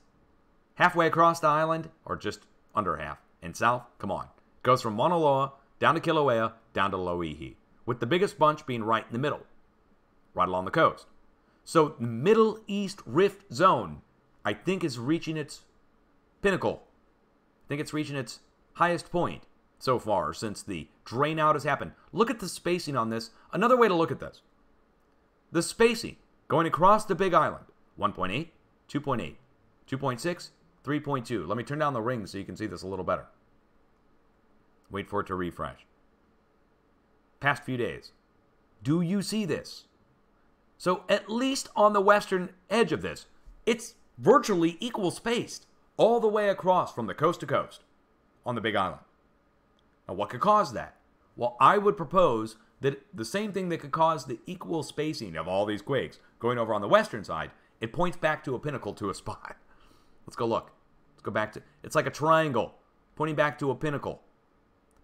[SPEAKER 1] halfway across the island, or just under half, and south, come on. Goes from Mauna Loa down to Kilauea, down to Loihi, with the biggest bunch being right in the middle, right along the coast. So the Middle East Rift Zone, I think, is reaching its pinnacle. I think it's reaching its highest point so far since the drain out has happened. Look at the spacing on this. Another way to look at this the spacing going across the big island 1.8, 2.8, 2.6, 3.2. Let me turn down the ring so you can see this a little better. Wait for it to refresh. Past few days. Do you see this? So, at least on the western edge of this, it's virtually equal spaced all the way across from the coast to coast on the Big Island. Now, what could cause that? Well, I would propose that the same thing that could cause the equal spacing of all these quakes going over on the western side, it points back to a pinnacle to a spot. Let's go look. Let's go back to it's like a triangle pointing back to a pinnacle.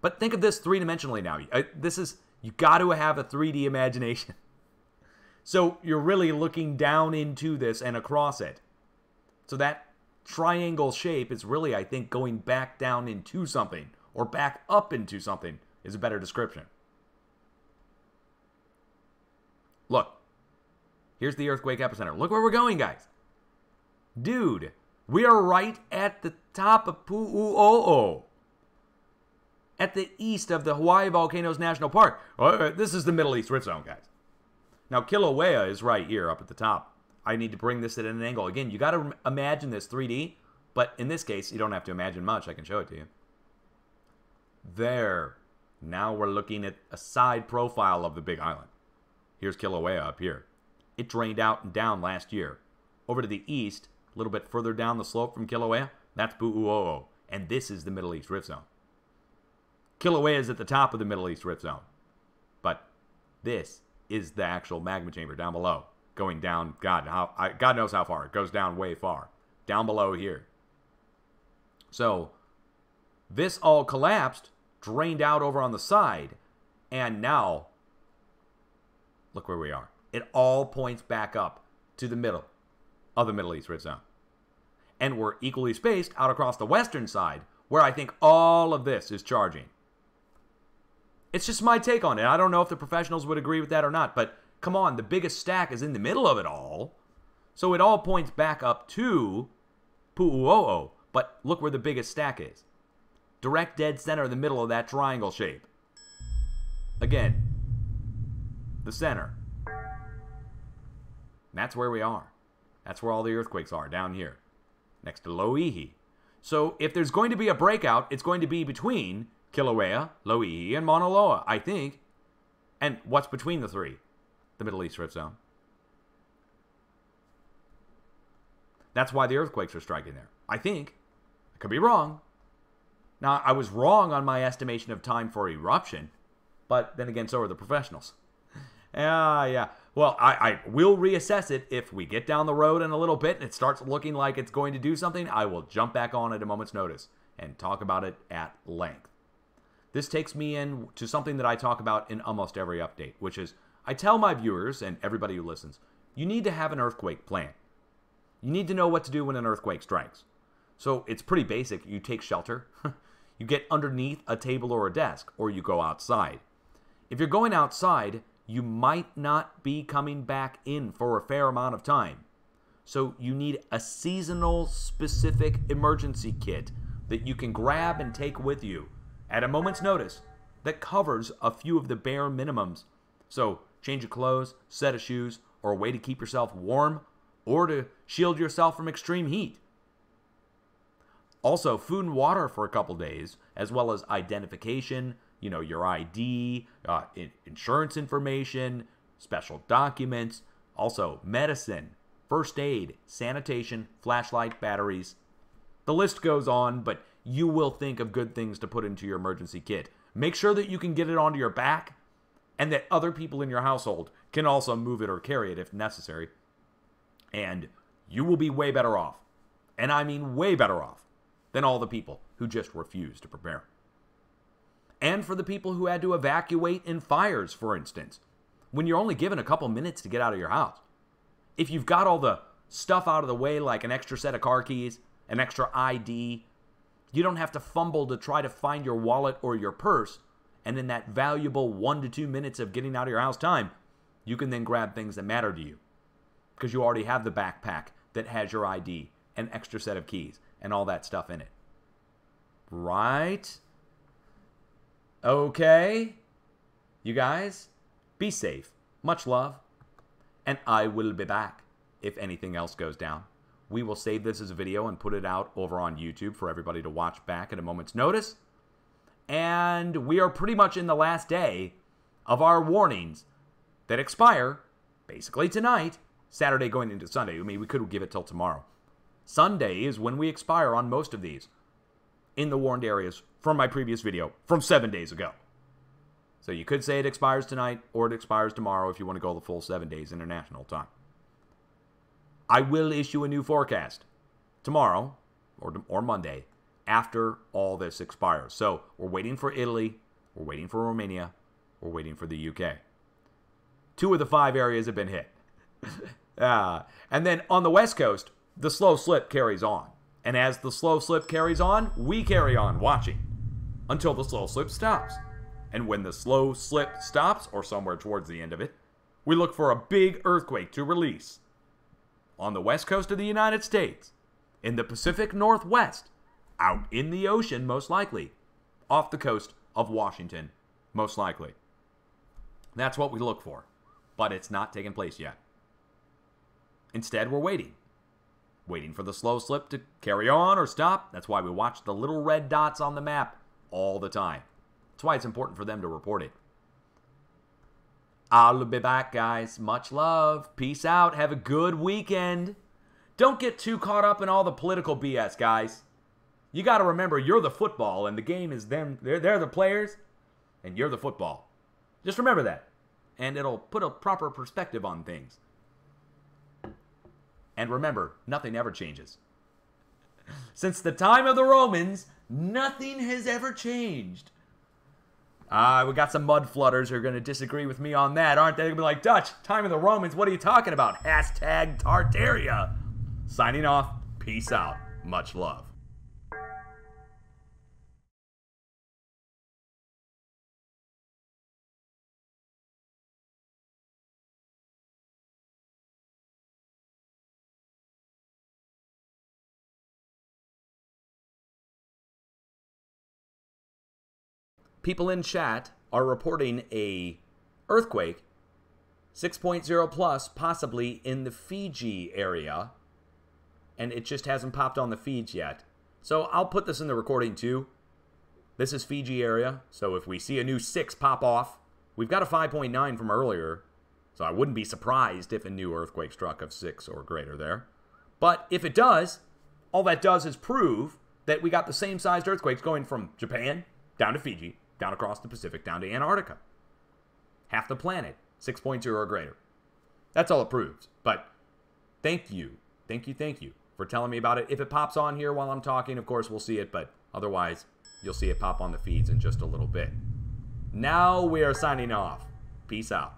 [SPEAKER 1] But think of this three dimensionally now. Uh, this is you got to have a 3D imagination. So you're really looking down into this and across it. So that triangle shape is really, I think, going back down into something or back up into something is a better description. Look, here's the earthquake epicenter. Look where we're going, guys. Dude, we are right at the top of Pu'u'o'o, at the east of the Hawaii Volcanoes National Park. This is the Middle East Rift Zone, guys. Now, Kilauea is right here up at the top. I need to bring this at an angle. Again, you got to imagine this 3D, but in this case, you don't have to imagine much. I can show it to you. There. Now we're looking at a side profile of the big island. Here's Kilauea up here. It drained out and down last year. Over to the east, a little bit further down the slope from Kilauea, that's Bu'uo'o, and this is the Middle East Rift Zone. Kilauea is at the top of the Middle East Rift Zone, but this is the actual magma chamber down below going down. God, how, I, God knows how far. It goes down way far, down below here. So this all collapsed, drained out over on the side, and now look where we are. It all points back up to the middle of the Middle East rift Zone. And we're equally spaced out across the western side, where I think all of this is charging. It's just my take on it. I don't know if the professionals would agree with that or not, but come on, the biggest stack is in the middle of it all. So it all points back up to Pu'uo'o. But look where the biggest stack is. Direct dead center in the middle of that triangle shape. Again, the center. That's where we are. That's where all the earthquakes are, down here, next to Lo'ihi. So if there's going to be a breakout, it's going to be between Kilauea, Lo'ihi, and Mauna Loa, I think. And what's between the three? the Middle East Rift Zone. That's why the earthquakes are striking there. I think. I could be wrong. Now, I was wrong on my estimation of time for eruption, but then again, so are the professionals. Yeah, yeah. Well, I, I will reassess it if we get down the road in a little bit and it starts looking like it's going to do something. I will jump back on at a moment's notice and talk about it at length. This takes me in to something that I talk about in almost every update, which is I tell my viewers and everybody who listens you need to have an earthquake plan. You need to know what to do when an earthquake strikes. So it's pretty basic. You take shelter, you get underneath a table or a desk, or you go outside. If you're going outside, you might not be coming back in for a fair amount of time. So you need a seasonal specific emergency kit that you can grab and take with you at a moment's notice that covers a few of the bare minimums. So change of clothes, set of shoes, or a way to keep yourself warm or to shield yourself from extreme heat. Also, food and water for a couple days, as well as identification, you know, your ID, uh, insurance information, special documents, also medicine, first aid, sanitation, flashlight, batteries. The list goes on, but you will think of good things to put into your emergency kit. Make sure that you can get it onto your back and that other people in your household can also move it or carry it if necessary. And you will be way better off, and I mean way better off, than all the people who just refuse to prepare. And for the people who had to evacuate in fires, for instance, when you're only given a couple minutes to get out of your house. If you've got all the stuff out of the way, like an extra set of car keys, an extra ID, you don't have to fumble to try to find your wallet or your purse and in that valuable one to two minutes of getting out of your house time, you can then grab things that matter to you because you already have the backpack that has your ID, an extra set of keys, and all that stuff in it. Right? Okay. You guys, be safe. Much love. And I will be back if anything else goes down. We will save this as a video and put it out over on YouTube for everybody to watch back at a moment's notice and we are pretty much in the last day of our warnings that expire basically tonight, Saturday going into Sunday. I mean, we could give it till tomorrow. Sunday is when we expire on most of these in the warned areas from my previous video from seven days ago. So you could say it expires tonight or it expires tomorrow if you want to go the full seven days international time. I will issue a new forecast tomorrow or, or Monday after all this expires. So we're waiting for Italy, we're waiting for Romania, we're waiting for the UK. Two of the five areas have been hit. uh, and then on the West Coast, the slow slip carries on. And as the slow slip carries on, we carry on watching until the slow slip stops. And when the slow slip stops, or somewhere towards the end of it, we look for a big earthquake to release. On the west coast of the United States, in the Pacific Northwest, out in the ocean, most likely, off the coast of Washington, most likely. That's what we look for, but it's not taking place yet. Instead, we're waiting. Waiting for the slow slip to carry on or stop. That's why we watch the little red dots on the map all the time. That's why it's important for them to report it. I'll be back, guys. Much love. Peace out. Have a good weekend. Don't get too caught up in all the political BS, guys. You got to remember, you're the football, and the game is them. They're, they're the players, and you're the football. Just remember that, and it'll put a proper perspective on things. And remember, nothing ever changes. Since the time of the Romans, nothing has ever changed. Ah, uh, we got some mud flooders who are going to disagree with me on that, aren't they? They're going to be like, Dutch, time of the Romans, what are you talking about? Hashtag Tartaria. Signing off. Peace out. Much love. people in chat are reporting a earthquake 6.0 plus possibly in the Fiji area and it just hasn't popped on the feeds yet. So I'll put this in the recording too. This is Fiji area, so if we see a new 6 pop off, we've got a 5.9 from earlier, so I wouldn't be surprised if a new earthquake struck of 6 or greater there. But if it does, all that does is prove that we got the same sized earthquakes going from Japan down to Fiji down across the Pacific, down to Antarctica. Half the planet, 6.2 or greater. That's all it proves. But thank you, thank you, thank you for telling me about it. If it pops on here while I'm talking, of course, we'll see it, but otherwise, you'll see it pop on the feeds in just a little bit. Now we are signing off. Peace out.